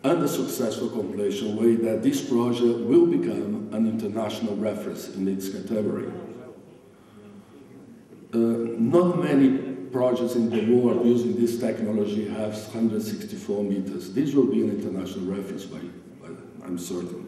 and a successful completion way that this project will become an international reference in its category. Uh, not many projects in the world using this technology have 164 meters. This will be an international reference, by, by I'm certain.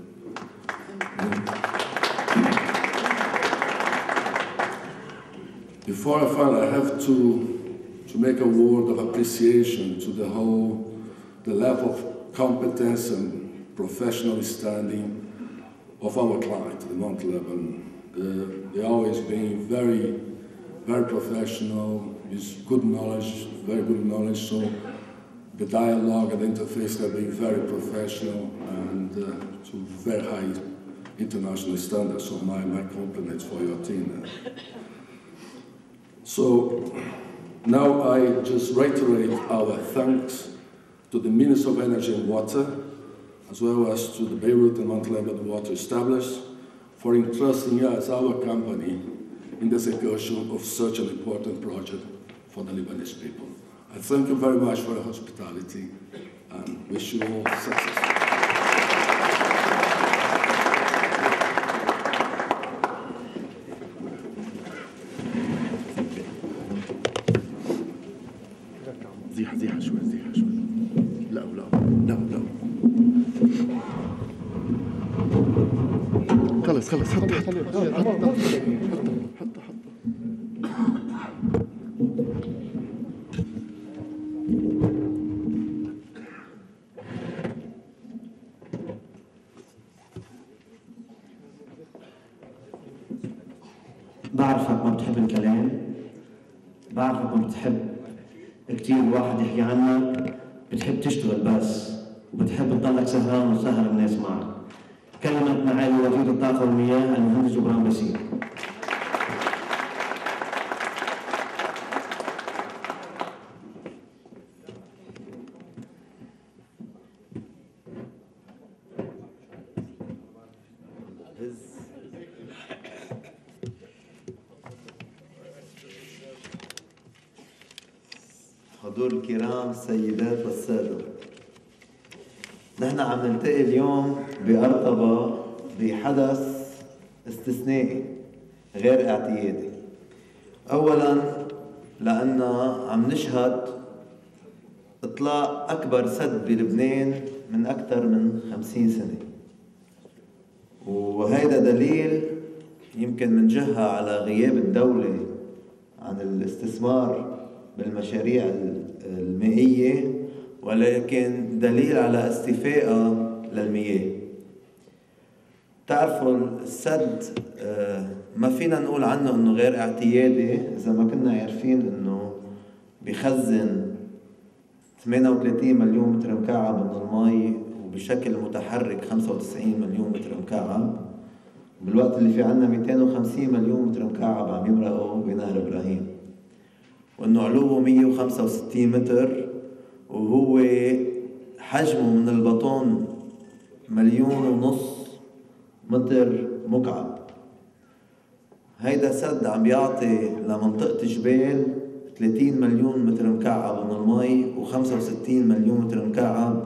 Before I final, I have to, to make a word of appreciation to the whole, the level of competence and professional standing of our client, the Mount Lebanon. Uh, they always been very, very professional, with good knowledge, very good knowledge. So the dialogue and the interface have been very professional and uh, to very high international standards. So my, my compliments for your team. So now I just reiterate our thanks to the Minister of Energy and Water, as well as to the Beirut and Mount Lebanon Water Established for entrusting us, our company, in the execution of such an important project for the Lebanese people. I thank you very much for your hospitality and wish you all success. زيح زيح شوي زيح شوي لا لا لا لا خلص خلص حط حط حط حط حط أكبر سد بلبنان من أكثر من خمسين سنة. وهيدا دليل يمكن من جهة على غياب الدولة عن الاستثمار بالمشاريع المائية ولكن دليل على استيفائها للمياه. تعرفوا السد آه، ما فينا نقول عنه إنه غير اعتيادي إذا ما كنا عارفين إنه بخزن 38 مليون متر مكعب من المي وبشكل متحرك 95 مليون متر مكعب. بالوقت اللي في عنا 250 مليون متر مكعب عم يمرقوا بنهر إبراهيم. وإنه علوه 165 متر وهو حجمه من البطون مليون ونص متر مكعب. هيدا سد عم بيعطي لمنطقة جبال 30 مليون متر مكعب من المي و65 مليون متر مكعب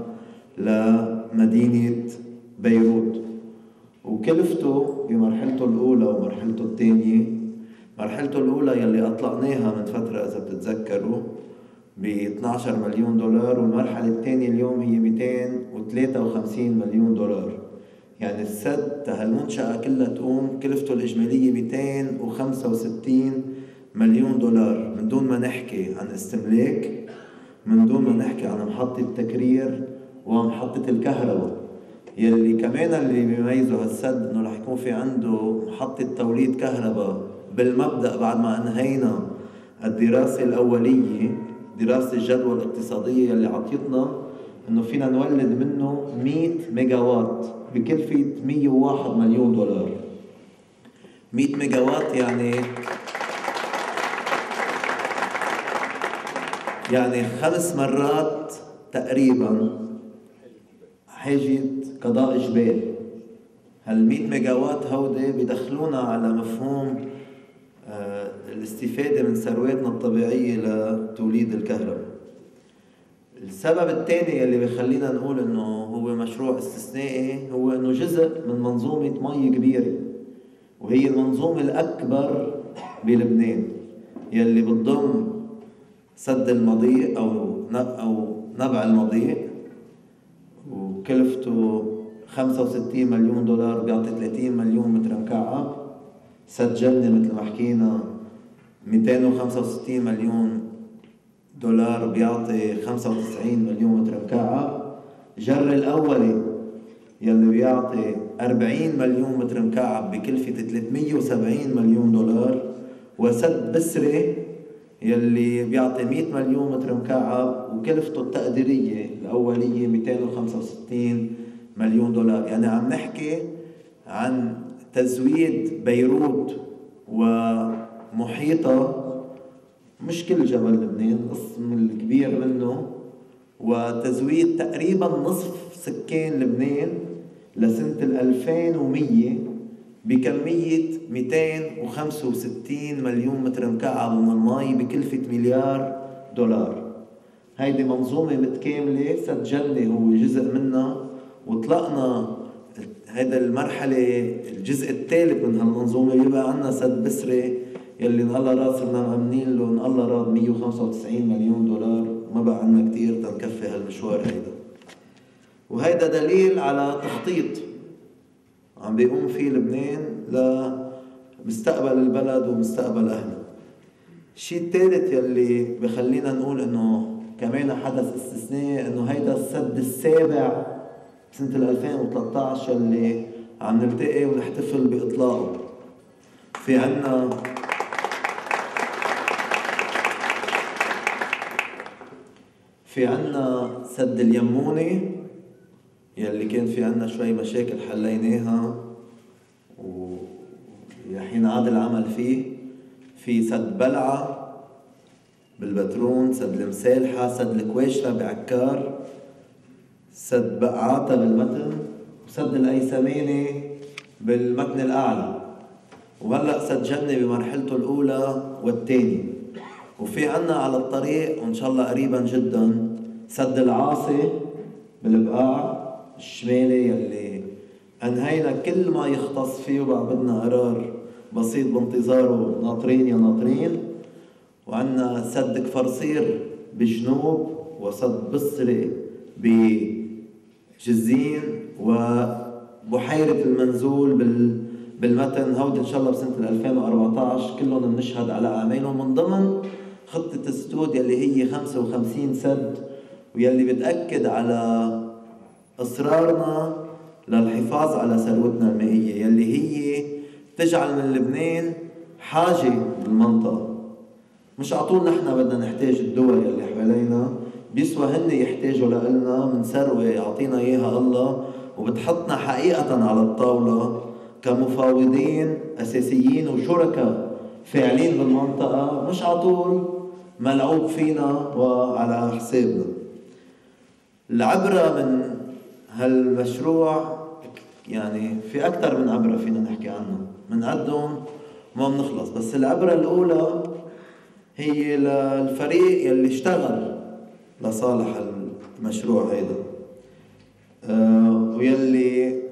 لمدينة بيروت. وكلفته بمرحلته الأولى ومرحلته الثانية. مرحلته الأولى يلي أطلقناها من فترة إذا بتتذكروا ب 12 مليون دولار والمرحلة الثانية اليوم هي 253 مليون دولار. يعني السد هالمنشأة كلها تقوم كلفته الإجمالية 265 مليون دولار. من دون ما نحكي عن استملاك من دون ما نحكي عن محطة تكرير ومحطة الكهرباء. يلي كمان اللي بيميزه هالسد إنه رح يكون في عنده محطة توليد كهرباء بالمبدأ بعد ما أنهينا الدراسة الأولية دراسة الجدوى الاقتصادية يلي عطيتنا إنه فينا نولد منه 100 ميجا وات بكلفة 101 مليون دولار. 100 ميجا وات يعني يعني خمس مرات تقريبا حاجة قضاء جبيل. هال 100 ميجا وات هودي بدخلونا على مفهوم آه، الاستفادة من ثرواتنا الطبيعية لتوليد الكهرباء. السبب الثاني اللي بخلينا نقول إنه هو مشروع استثنائي هو إنه جزء من منظومة مي كبيرة وهي المنظومة الأكبر بلبنان يلي بتضم سد المضيق أو أو نبع المضيق وكلفته 65 مليون دولار بيعطي 30 مليون متر مكعب سد جنة مثل ما حكينا 265 مليون دولار بيعطي 95 مليون متر مكعب جر الأولي يلي بيعطي 40 مليون متر مكعب بكلفة 370 مليون دولار. وسد بسري يلي بيعطي 100 مليون متر مكعب وكلفته التقديرية الأولية 265 مليون دولار. يعني عم نحكي عن تزويد بيروت ومحيطها مش كل جبل لبنان القسم الكبير منه وتزويد تقريبا نصف سكان لبنان لسنة 2100 بكمية 265 مليون متر مكعب من المي بكلفة مليار دولار. هيدي منظومة متكاملة جنة هو جزء منها وطلقنا هيدا المرحلة الجزء الثالث من هالمنظومة. يبقى عندنا سد بسري يلي ان الله راد صرنا مأمنين له ان الله راد 195 مليون دولار. ما بقى عندنا كثير تنكفي هالمشوار هيدا. وهيدا دليل على تخطيط. عم بيقوم فيه لبنان لمستقبل البلد ومستقبل أهله. الشيء الثالث يلي بخلينا نقول إنه كمان حدث استثنائي إنه هيدا السد السابع سنة 2013 اللي عم نلتقي ونحتفل بإطلاقه. في عنا في عنا سد اليموني يلي كان في عنا شوي مشاكل حليناها وحين عاد العمل فيه في سد بلعة بالبترون سد المسالحة سد الكواشرة بعكار سد بقعاتا بالمتن وسد الايسماني بالمتن الأعلى. وهلأ سد جنة بمرحلته الأولى والثانية وفي عنا على الطريق وإن شاء الله قريبا جدا سد العاصي بالبقاع الشمالي يلي أنهينا كل ما يختص فيه بدنا قرار بسيط بانتظاره ناطرين يا ناطرين. وعندنا سد كفرصير بجنوب وسد بصري بجزين وبحيرة المنزول بال بالمتن. هودي إن شاء الله بسنة 2014 كلهم بنشهد على أعمالهم. من ضمن خطة السدود يلي هي 55 سد ويلي بتأكد على إصرارنا للحفاظ على ثروتنا المائية يلي هي تجعل من لبنان حاجة بالمنطقة. مش عطول نحن بدنا نحتاج الدول يلي حوالينا بيسوى هن يحتاجوا لنا من ثروة يعطينا إياها الله وبتحطنا حقيقة على الطاولة كمفاوضين أساسيين وشركاء فاعلين بالمنطقة. مش عطول ملعوب فينا وعلى حسابنا. العبرة من هالمشروع يعني في أكثر من عبرة فينا نحكي عنها بنعدهم ما بنخلص بس العبرة الأولى هي للفريق يلي اشتغل لصالح المشروع هيدا. آه ويلي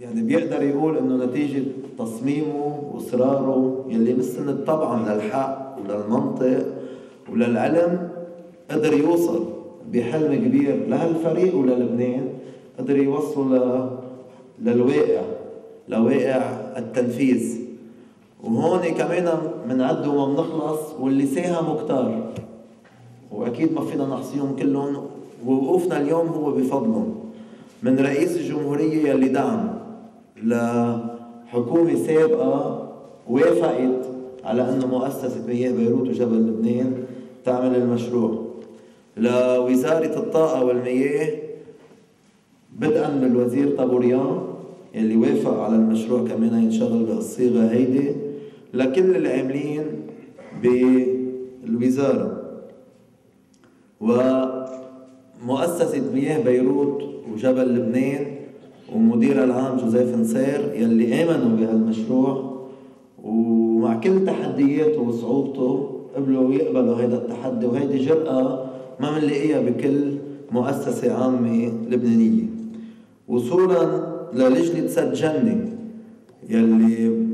يعني بيقدر يقول إنه نتيجة تصميمه وإصراره يلي مستند طبعا للحق وللمنطق وللعلم قدر يوصل. بحلم كبير لهالفريق وللبنان قدر يوصلوا للواقع لواقع التنفيذ. وهون كمان بنعد وما بنخلص واللي ساهموا كتار. وأكيد ما فينا نحصيهم كلهم. ووقوفنا اليوم هو بفضلهم من رئيس الجمهورية يلي دعم لحكومة سابقة وافقت على أنه مؤسسة مياه بيروت وجبل لبنان تعمل المشروع. لوزارة الطاقة والمياه بدءا من الوزير طابوريان اللي وافق على المشروع كمان ينشغل بهالصيغة هيدي لكل العاملين بالوزارة ومؤسسة مياه بيروت وجبل لبنان ومدير العام جوزيف نصير يلي آمنوا بهالمشروع ومع كل تحدياته وصعوبته قبلوا يقبلوا هذا التحدي وهيدي جرأة ما بنلاقيها بكل مؤسسة عامة لبنانية. وصولا للجنة سد جنة يلي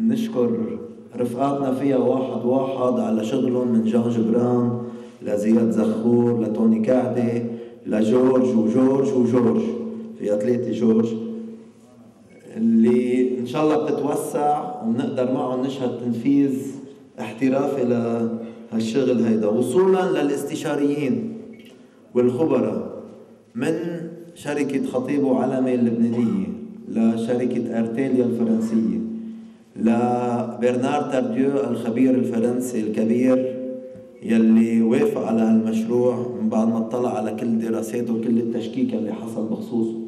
نشكر رفقاتنا فيها واحد واحد على شغلهم من جان جبران لزياد زخور لتوني كعدي لجورج وجورج وجورج. فيها ثلاثة جورج. اللي إن شاء الله بتتوسع وبنقدر معهم نشهد تنفيذ احترافي لهالشغل هيدا. وصولا للاستشاريين والخبراء من شركة خطيب وعلمة اللبنانية لشركة أرتيليا الفرنسية لبرنار تارديو الخبير الفرنسي الكبير يلي وافق على هالمشروع من بعد ما اطلع على كل دراساته وكل التشكيك اللي حصل بخصوصه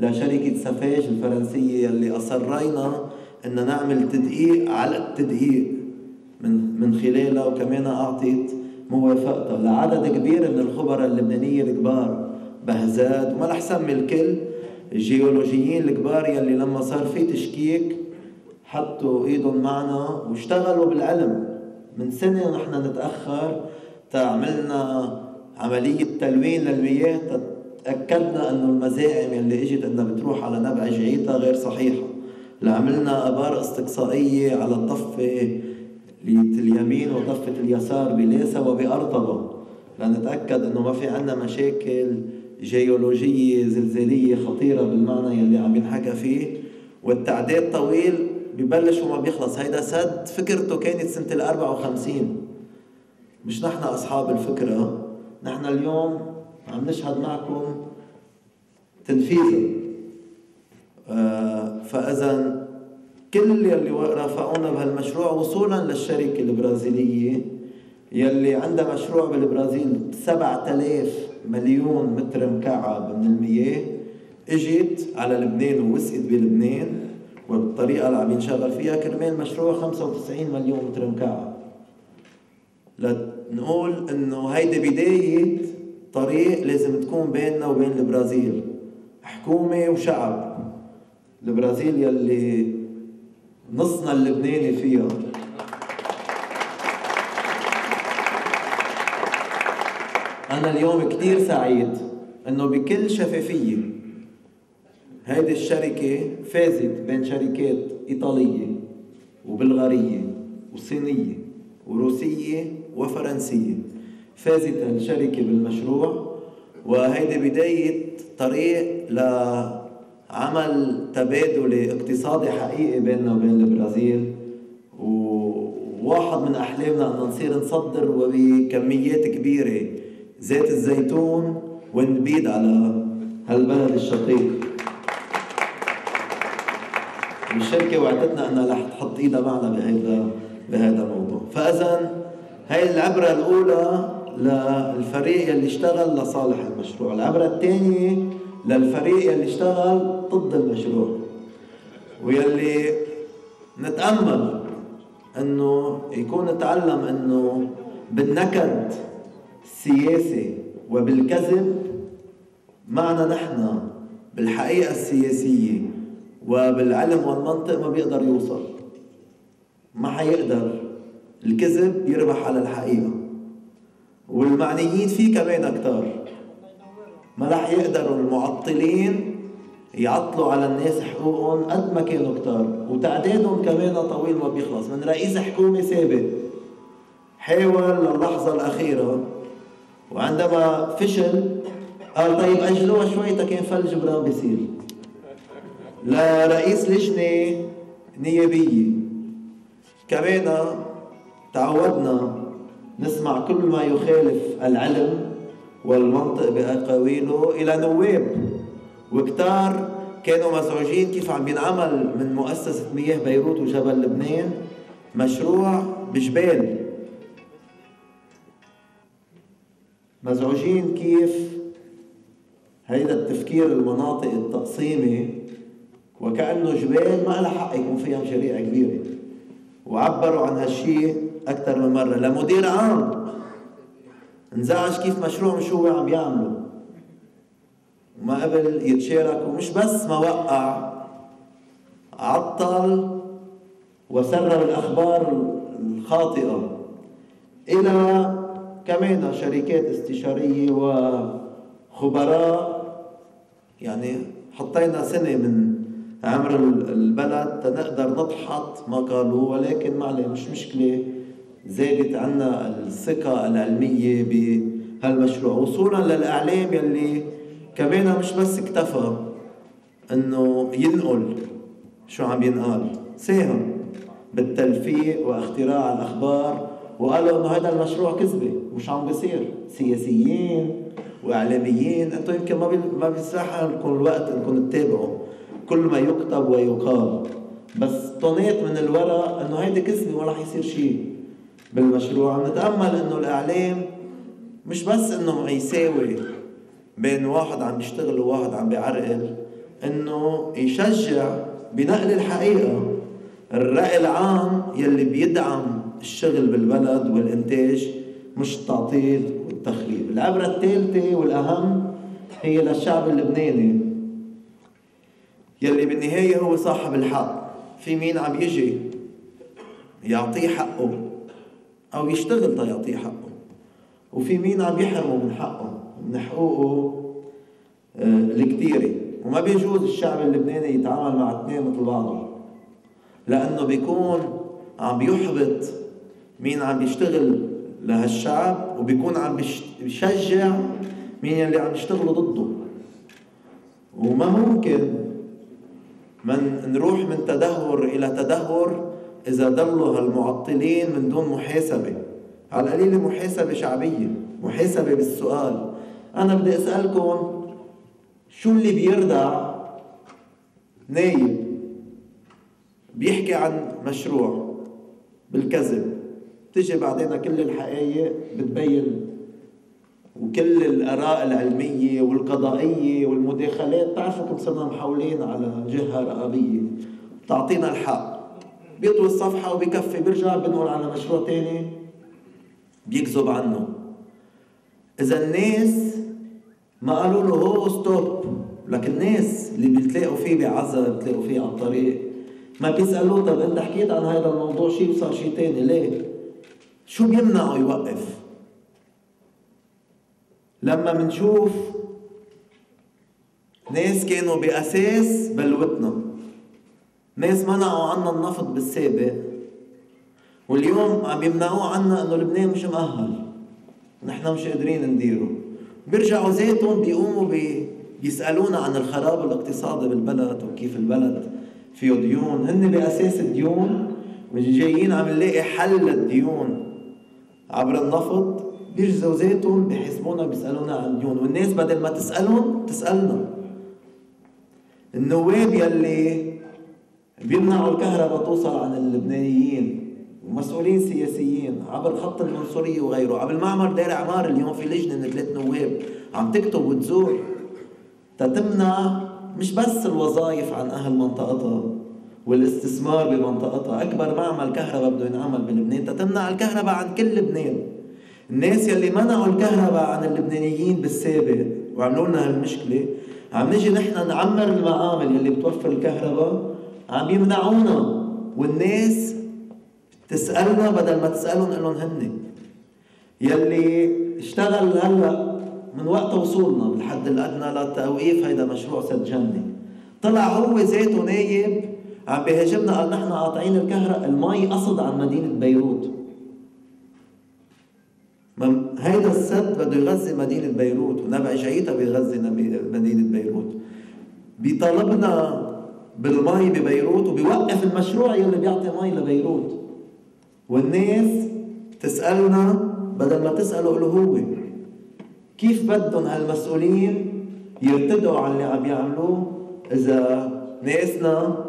لشركة سفاج الفرنسية يلي أصرينا إن نعمل تدقيق على التدقيق. من من خلالها وكمان أعطت موافقتها. لعدد كبير من الخبراء اللبنانية الكبار بهزاد وما رح سمي الكل الجيولوجيين الكبار يلي لما صار في تشكيك حطوا إيدهم معنا واشتغلوا بالعلم. من سنة نحن نتأخر تعملنا عملية تلوين للمياه. تأكدنا انه المزاعم اللي إجت إنها بتروح على نبع جعيتا غير صحيحة. لعملنا ابار استقصائية على الضفة اليمين وضفة اليسار بلاسا وبأرطبة. لنتأكد إنه ما في عنا مشاكل جيولوجية زلزالية خطيرة بالمعنى يلي عم ينحكى فيه. والتعداد طويل ببلش وما بيخلص. هيدا سد فكرته كانت سنة ال 54 مش نحن أصحاب الفكرة. نحن اليوم عم نشهد معكم تنفيذه آه فإذا كل يلي رافقونا بهالمشروع وصولا للشركة البرازيلية يلي عندها مشروع بالبرازيل 7000 مليون متر مكعب من المياه. إجت على لبنان ووسقت بلبنان وبالطريقة اللي عم ينشغل فيها كرمال مشروع 95 مليون متر مكعب. لنقول إنه هيدي بداية طريق لازم تكون بيننا وبين البرازيل حكومة وشعب. البرازيل يلي نصنا اللبناني فيها. أنا اليوم كثير سعيد إنه بكل شفافية هيدي الشركة فازت بين شركات إيطالية وبلغارية وصينية وروسية وفرنسية. فازت الشركة بالمشروع وهيدي بداية طريق لعمل تبادل اقتصادي حقيقي بيننا وبين البرازيل واحد من أحلامنا أن نصير نصدر وبكميات كبيرة زيت الزيتون ونبيد على هالبلد الشقيق. الشركة وعدتنا أنها رح تحط إيدها معنا بهذا بهذا الموضوع فإذا هاي العبرة الأولى للفريق يلي اشتغل لصالح المشروع. العبرة الثانية للفريق يلي اشتغل ضد المشروع. ويلي نتأمل إنه يكون تعلم إنه بالنكد السياسي وبالكذب معنا نحن بالحقيقة السياسية وبالعلم والمنطق ما بيقدر يوصل. ما حيقدر. الكذب يربح على الحقيقة. والمعنيين فيه كمان أكتر. ما رح يقدروا المعطلين يعطلوا على الناس حقوقهم قد ما كانوا كتار. وتعدادهم كمان طويل ما بيخلص. من رئيس حكومة سابق حاول للحظة الأخيرة وعندما فشل قال طيب أجلوها شوي كان فل جبران بيصير. لرئيس لجنة نيابية. كمان تعودنا نسمع كل ما يخالف العلم والمنطق بأقاويله إلى نواب وكتار كانوا مزعوجين كيف عم بينعمل من مؤسسة مياه بيروت وجبل لبنان. مشروع بجبال مزعوجين كيف هيدا التفكير المناطق التقسيمي وكأنه جبال ما لها حق يكون فيها مشاريع كبيرة. وعبروا عن هالشيء أكثر من مرة. لمدير عام انزعج كيف مشروع مش هو عم يعمله. وما قبل يتشارك ومش بس ما وقع عطل وسرب الأخبار الخاطئة. إلى كمان شركات استشارية وخبراء يعني حطينا سنة من عمر البلد تنقدر نضحط ما قالوا ولكن معلي مش مشكلة. زادت عنا الثقة العلمية بهالمشروع. وصولا للإعلام يلي كمان مش بس اكتفى إنه ينقل شو عم ينقال ساهم بالتلفيق واختراع الأخبار. وقالوا إنه هذا المشروع كذبة مش عم بيصير؟ سياسيين وإعلاميين. أنتم يمكن ما ما بيسمح لكم الوقت إنكم تتابعوا كل ما يكتب ويقال. بس طنيت من الورق إنه هيدي كذبة ما راح يصير شيء. بالمشروع عم نتأمل إنه الإعلام مش بس إنه يساوي بين واحد عم بيشتغل وواحد عم بيعرقل إنه يشجع بنقل الحقيقة. الرأي العام يلي بيدعم الشغل بالبلد والإنتاج مش التعطيل والتخريب. العبرة الثالثة والأهم هي للشعب اللبناني يلي بالنهاية هو صاحب الحق. في مين عم يجي؟ يعطيه حقه. أو يشتغل تيعطيه حقه وفي مين عم يحرمه من حقه من حقوقه آه، الكثيرة وما بيجوز الشعب اللبناني يتعامل مع اثنين مثل بعضهم. لأنه بيكون عم بيحبط مين عم بيشتغل لهالشعب وبيكون عم بيشجع مين اللي عم يشتغلوا ضده. وما ممكن من نروح من تدهور إلى تدهور إذا ضلوا هالمعطلين من دون محاسبة. على القليلة محاسبة شعبية محاسبة بالسؤال. أنا بدي أسألكم شو اللي بيردع نايب بيحكي عن مشروع بالكذب؟ تجي بعدين كل الحقائق بتبين وكل الآراء العلمية والقضائية والمداخلات. بتعرفوا كم صرنا محولين على جهة رقابية. بتعطينا الحق. بيطوي الصفحة وبكفي بيرجع بنقول على مشروع تاني. بيكذب عنه. إذا الناس ما قالوا له هو ستوب لكن الناس اللي بيتلاقوا فيه بعزة بيتلاقوا فيه على الطريق ما بيسألوه طب أنت حكيت عن هذا الموضوع شيء وصار شيء تاني؟ ليه؟ شو بيمنعه يوقف؟ لما منشوف ناس كانوا بأساس بلوتنا. ناس منعوا عنا النفط بالسابق واليوم عم يمنعوه عنا إنه لبنان مش مؤهل نحن مش قادرين نديره. بيرجعوا ذاتهم بيقوموا بي بيسألونا عن الخراب الاقتصادي بالبلد وكيف البلد فيه ديون. هن بأساس الديون جايين عم نلاقي حل للديون. عبر النفط بيجوا ذاتهم بيحاسبونا بيسألونا عن ديون. والناس بدل ما تسألهم تسألنا. النواب يلي بيمنعوا الكهرباء توصل عن اللبنانيين ومسؤولين سياسيين عبر خط المنصورية وغيره عبر المعمر دار عمار اليوم في لجنة من ثلاث نواب عم تكتب وتزور. تتمنع مش بس الوظائف عن أهل منطقتها والاستثمار بمنطقتها أكبر معمل كهرباء بده ينعمل بلبنان. تتمنع الكهرباء عن كل لبنان. الناس يلي منعوا الكهرباء عن اللبنانيين بالسابق وعملوا لنا هالمشكلة عم نجي نحن نعمر المعامل يلي بتوفر الكهرباء عم يمنعونا. والناس تسألنا بدل ما تسألهم لهم هن يلي اشتغل هلأ من وقت وصولنا بالحد الأدنى للتوقيف هيدا مشروع سد جنة طلع هو ذاته نايب عم بيهاجمنا قال نحن قاطعين الكهرباء المي قصد عن مدينة بيروت. هيدا السد بده يغذي مدينة بيروت ونبع جايتها بيغذي مدينة بيروت. بيطالبنا بالمي ببيروت وبيوقف المشروع يلي بيعطي مي لبيروت. والناس تسألنا بدل ما تسأله له هو كيف بدهم هالمسؤولين يرتدوا على اللي عم يعملوه؟ إذا ناسنا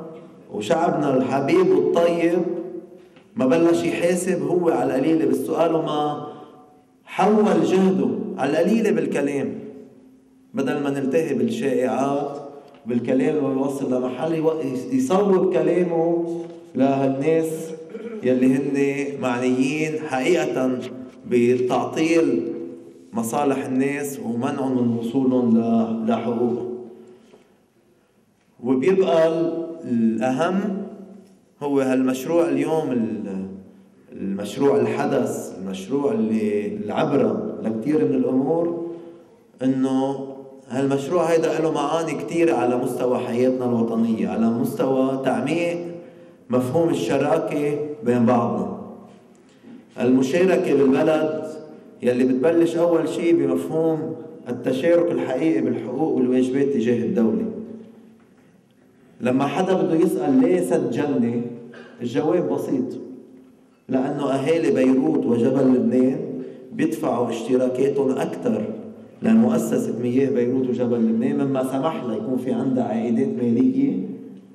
وشعبنا الحبيب والطيب ما بلش يحاسب هو على القليلة بالسؤال وما حول جهده على القليلة بالكلام. بدل ما نلتهي بالشائعات بالكلام اللي يوصل لمحل يصوب كلامه لهالناس يلي هن معنيين حقيقة بتعطيل مصالح الناس ومنعهم من وصولهم لحقوقهم وبيبقى الأهم هو هالمشروع اليوم المشروع الحدث المشروع اللي العبرة لكثير من الأمور إنه هالمشروع هيدا له معاني كثيرة على مستوى حياتنا الوطنية على مستوى تعميق مفهوم الشراكة بين بعضنا. المشاركة بالبلد يلي بتبلش أول شيء بمفهوم التشارك الحقيقي بالحقوق والواجبات تجاه الدولة. لما حدا بده يسأل ليه جنة الجواب بسيط. لأنه أهالي بيروت وجبل لبنان بيدفعوا اشتراكاتهم أكثر لمؤسسة مياه بيروت وجبل لبنان مما سمح لها يكون في عندها عائدات مالية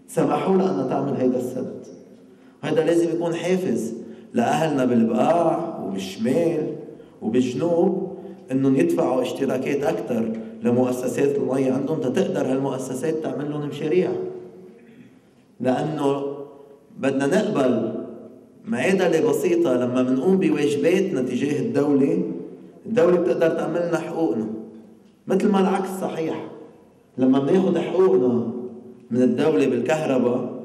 سمحوا لها أنها تعمل هيدا السد هذا لازم يكون حافز لأهلنا بالبقاع وبالشمال وبالجنوب إنهم يدفعوا اشتراكات أكثر لمؤسسات المي عندهم تتقدر هالمؤسسات تعمل لهم مشاريع. لأنه بدنا نقبل معادلة بسيطة لما بنقوم بواجباتنا تجاه الدولة الدولة بتقدر تعمل لنا حقوقنا. مثل ما العكس صحيح. لما بناخذ حقوقنا من الدولة بالكهرباء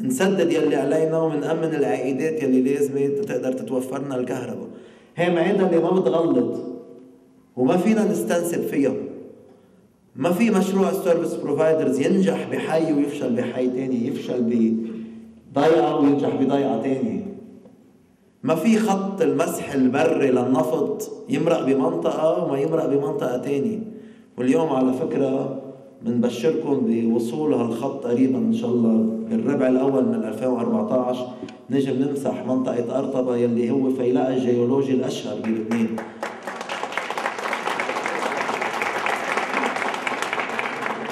نسدد يلي علينا ومنأمن العائدات يلي لازمة تقدر تتوفرنا الكهرباء. هي معادلة ما بتغلط وما فينا نستنسب فيها. ما في مشروع ال service providers ينجح بحي ويفشل بحي تاني يفشل بضيعة وينجح بضيعة تانية ما في خط المسح البري للنفط يمرق بمنطقة وما يمرق بمنطقة تانية واليوم على فكرة بنبشركم بوصول هالخط قريبا إن شاء الله بالربع الأول من 2014 نجم نمسح منطقة أرطبة يلي هو فيلاء الجيولوجي الأشهر بلبنان.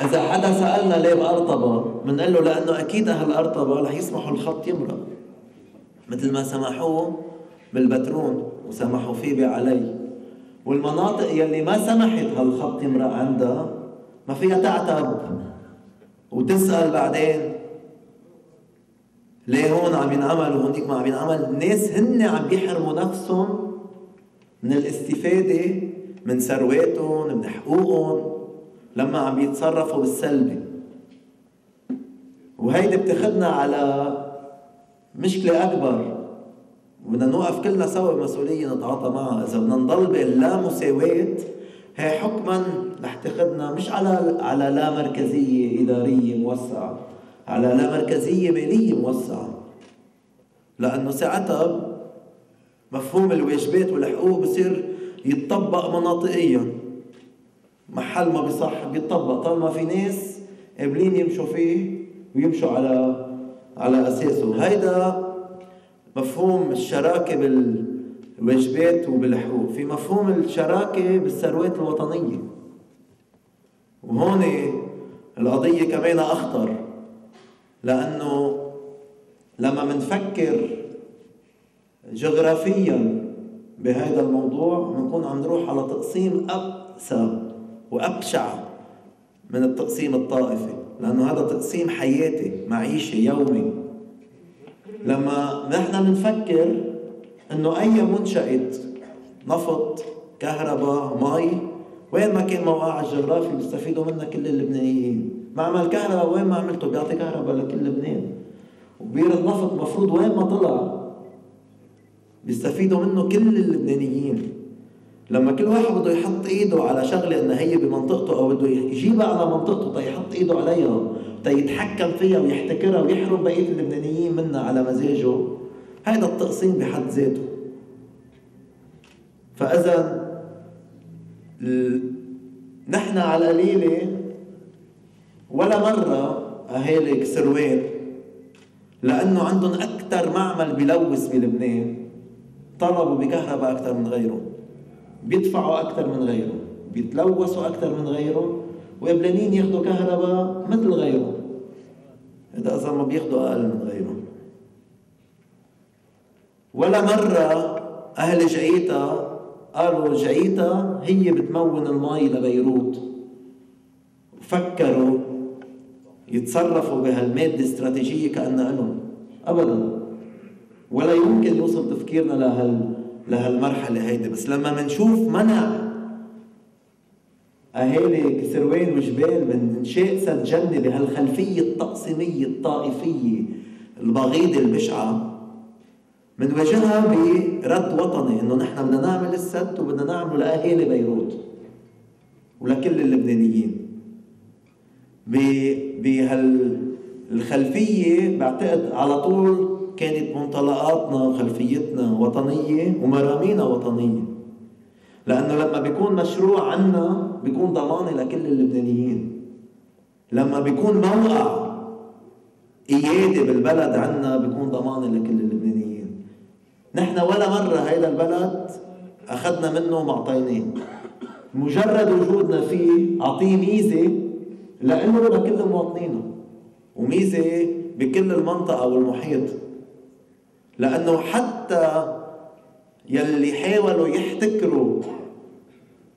إذا حدا سألنا ليه بأرطبة بنقول له لأنه أكيد أهل أرطبة رح يسمحوا الخط يمرق. مثل ما سمحوه بالبترون وسمحوا فيه بعلي. والمناطق يلي ما سمحت هالخط يمرق عندها ما فيها تعتب وتسأل بعدين ليه هون عم ينعمل وهونيك ما عم ينعمل. الناس هن عم بيحرموا نفسهم من الاستفادة من ثرواتهم من حقوقهم لما عم يتصرفوا بالسلبي. وهيدي بتاخذنا على مشكلة أكبر. وبدنا نوقف كلنا سوا مسؤولية نتعاطى معها. إذا بدنا نضل باللا مساواة هي حكما رح تاخذنا مش على على لا مركزية إدارية موسعة على لا مركزية مالية موسعة. لأنه ساعتها مفهوم الواجبات والحقوق بصير يتطبق مناطقيا. محل ما بصح بيتطبق. طالما في ناس قابلين يمشوا فيه ويمشوا على على أساسه. هيدا مفهوم الشراكة بالواجبات وبالحقوق في مفهوم الشراكة بالثروات الوطنية. وهون القضية كمان أخطر لأنه لما منفكر جغرافيا بهذا الموضوع بنكون عم نروح على تقسيم أقسى وأبشع من التقسيم الطائفي. لأنه هذا تقسيم حياتي معيشي يومي. لما نحن بنفكر إنه أي منشأة نفط كهرباء مي وين ما كان موقعها الجغرافي بيستفيدوا منها كل اللبنانيين. معمل كهرباء وين ما عملته بيعطي كهرباء لكل لبنان. وبير النفط مفروض وين ما طلع بيستفيدوا منه كل اللبنانيين. لما كل واحد بده يحط ايده على شغلة إنها هي بمنطقته أو بده يجيبها على منطقته تيحط ايده عليها تيتحكم فيها ويحتكرها ويحرم بقية اللبنانيين منها على مزاجه هذا التقسيم بحد ذاته. فإذا نحن على القليله ولا مرة اهالي كسروان لأنه عندهم أكثر معمل بلوث بلبنان طلبوا بكهرباء أكثر من غيرهم. بيدفعوا أكثر من غيرهم بيتلوثوا أكثر من غيرهم وقبلانين ياخذوا كهرباء مثل غيرهم. هذا إذا ما بياخذوا أقل من غيرهم. ولا مرة أهل جعيتا قالوا جعيتا هي بتمون المي لبيروت. فكروا يتصرفوا بهالمادة الاستراتيجية كأنها لهم أبدا. ولا يمكن يوصل تفكيرنا لهال لهالمرحلة هيدي بس لما منشوف منع أهالي كسروان وجبال من إنشاء سد جنة بهالخلفية التقسيمية الطائفية البغيضة البشعة منواجهها برد وطني إنه نحن بدنا نعمل السد وبدنا نعمله لاهالي بيروت ولكل اللبنانيين. بهالخلفيه بعتقد على طول كانت منطلقاتنا وخلفيتنا وطنية ومرامينا وطنية. لأنه لما بيكون مشروع عنا بيكون ضمانة لكل اللبنانيين. لما بيكون موقع قياده بالبلد عنا بيكون ضمانة لكل اللبنانيين. نحن ولا مرة هيدا البلد أخذنا منه معطيناه مجرد وجودنا فيه أعطيه ميزة لإله ولكل مواطنينه وميزة بكل المنطقة والمحيط. لأنه حتى يلي حاولوا يحتكروا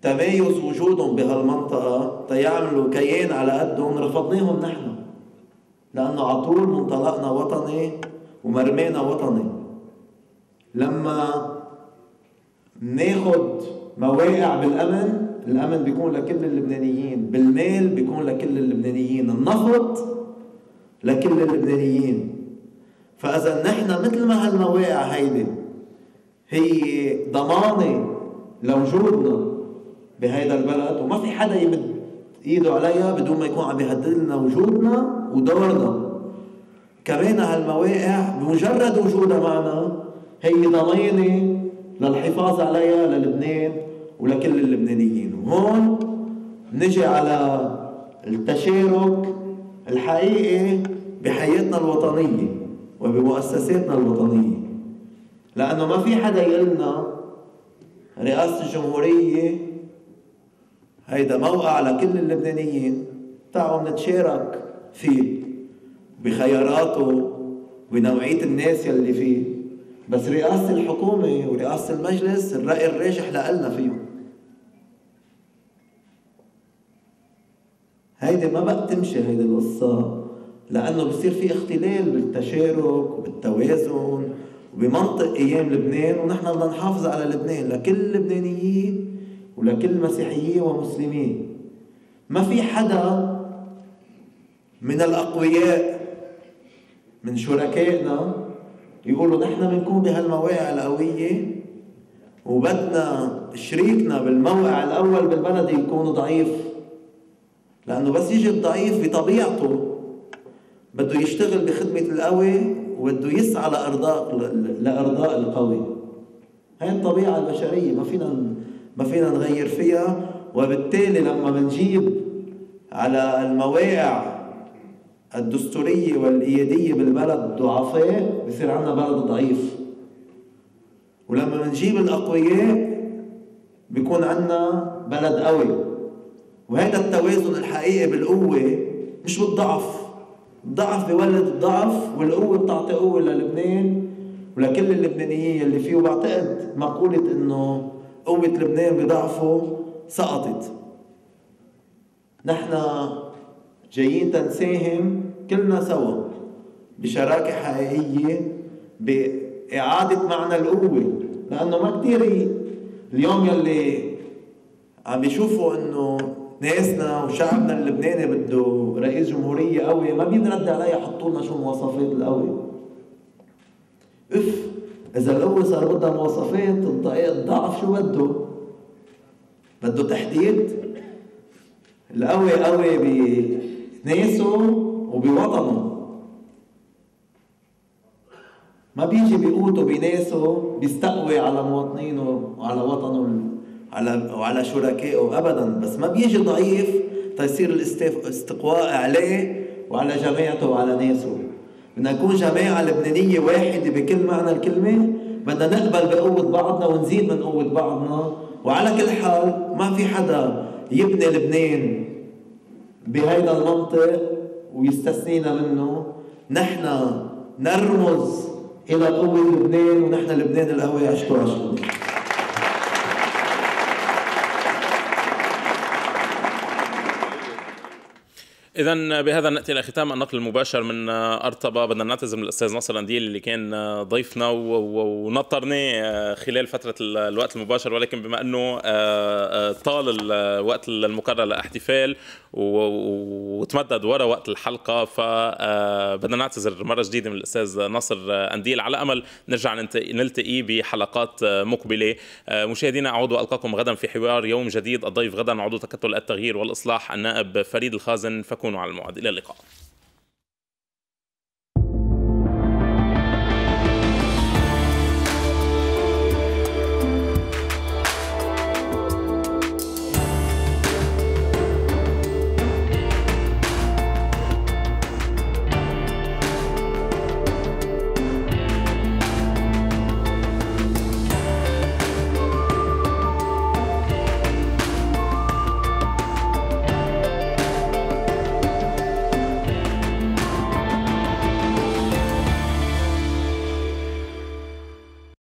تمايز وجودهم بهالمنطقة تيعملوا كيان على قدهم رفضناهم نحن. لأنه على طول منطلقنا وطني ومرمانا وطني. لما ناخد مواقع بالأمن الأمن بيكون لكل اللبنانيين بالمال بيكون لكل اللبنانيين النفط لكل اللبنانيين. فإذا نحن مثل ما هالمواقع هيدي هي ضمانة لوجودنا بهيدا البلد وما في حدا يمد إيده عليها بدون ما يكون عم يهدد لنا وجودنا ودورنا. كمان هالمواقع بمجرد وجودها معنا هي ضمينة للحفاظ عليها للبنان ولكل اللبنانيين. وهون نجي على التشارك الحقيقي بحياتنا الوطنية. وبمؤسساتنا الوطنية. لأنه ما في حدا يقلنا رئاسة الجمهورية هيدا موقع لكل اللبنانيين. تعالوا نتشارك فيه بخياراته بنوعية الناس يلي فيه. بس رئاسة الحكومة ورئاسة المجلس الرأي الراجح لنا فيهم. هيدي ما بقى تمشي هيدي القصة. لأنه بصير في اختلال بالتشارك وبالتوازن وبمنطق أيام لبنان ونحن بدنا نحافظ على لبنان لكل اللبنانيين ولكل مسيحيين ومسلمين. ما في حدا من الأقوياء من شركائنا يقولوا نحن بنكون بهالمواقع القوية وبدنا شريكنا بالموقع الأول بالبلد يكون ضعيف. لأنه بس يجي الضعيف بطبيعته بده يشتغل بخدمة القوي وبده يسعى لإرضاء لإرضاء القوي. هاي الطبيعة البشرية ما فينا ما فينا نغير فيها وبالتالي لما بنجيب على المواقع الدستورية والإيادية بالبلد ضعفاء بصير عندنا بلد ضعيف. ولما بنجيب الأقوياء بيكون عندنا بلد قوي. وهذا التوازن الحقيقي بالقوة مش بالضعف. الضعف بيولد الضعف والقوة بتعطي قوة للبنان ولكل اللبنانيين اللي فيه وبعتقد مقولة إنه قوة لبنان بضعفه سقطت. نحن جايين تنساهم كلنا سوا بشراكة حقيقية بإعادة معنى القوة لأنه ما كتير اليوم يلي عم بيشوفوا إنه ناسنا وشعبنا اللبناني بده رئيس جمهورية قوي ما بينرد علي يحطوا لنا شو مواصفات القوي. أف إذا القوة صار بدها مواصفات الضعف شو بده؟ بده تحديد. القوي قوي بناسه وبوطنه ما بيجي بقوته بناسه بيستقوي على مواطنينه وعلى وطنه. على وعلى شركائه ابدا بس ما بيجي ضعيف تيصير الاستقواء عليه وعلى جماعته وعلى ناسه. بدنا نكون جماعة لبنانية واحدة بكل معنى الكلمة. بدنا نقبل بقوة بعضنا ونزيد من قوة بعضنا. وعلى كل حال ما في حدا يبني لبنان بهيدا المنطق ويستثنينا منه. نحن نرمز إلى قوة لبنان ونحن لبنان القوي عشتوا عشتوا اذا بهذا نأتي إلى ختام النقل المباشر من أرطبة. بدنا نعتذر من الأستاذ ناصر انديل اللي كان ضيفنا ونطرناه خلال فترة الوقت المباشر ولكن بما أنه طال الوقت المقرر للاحتفال وتمدد وراء وقت الحلقة فبدنا نعتذر مرة جديدة من الأستاذ ناصر انديل على أمل نرجع نلتقي بحلقات مقبلة. مشاهدينا اعود والقاكم غدا في حوار يوم جديد. الضيف غدا عضو تكتل التغيير والإصلاح النائب فريد الخازن فكونوا على الموعد. إلى اللقاء.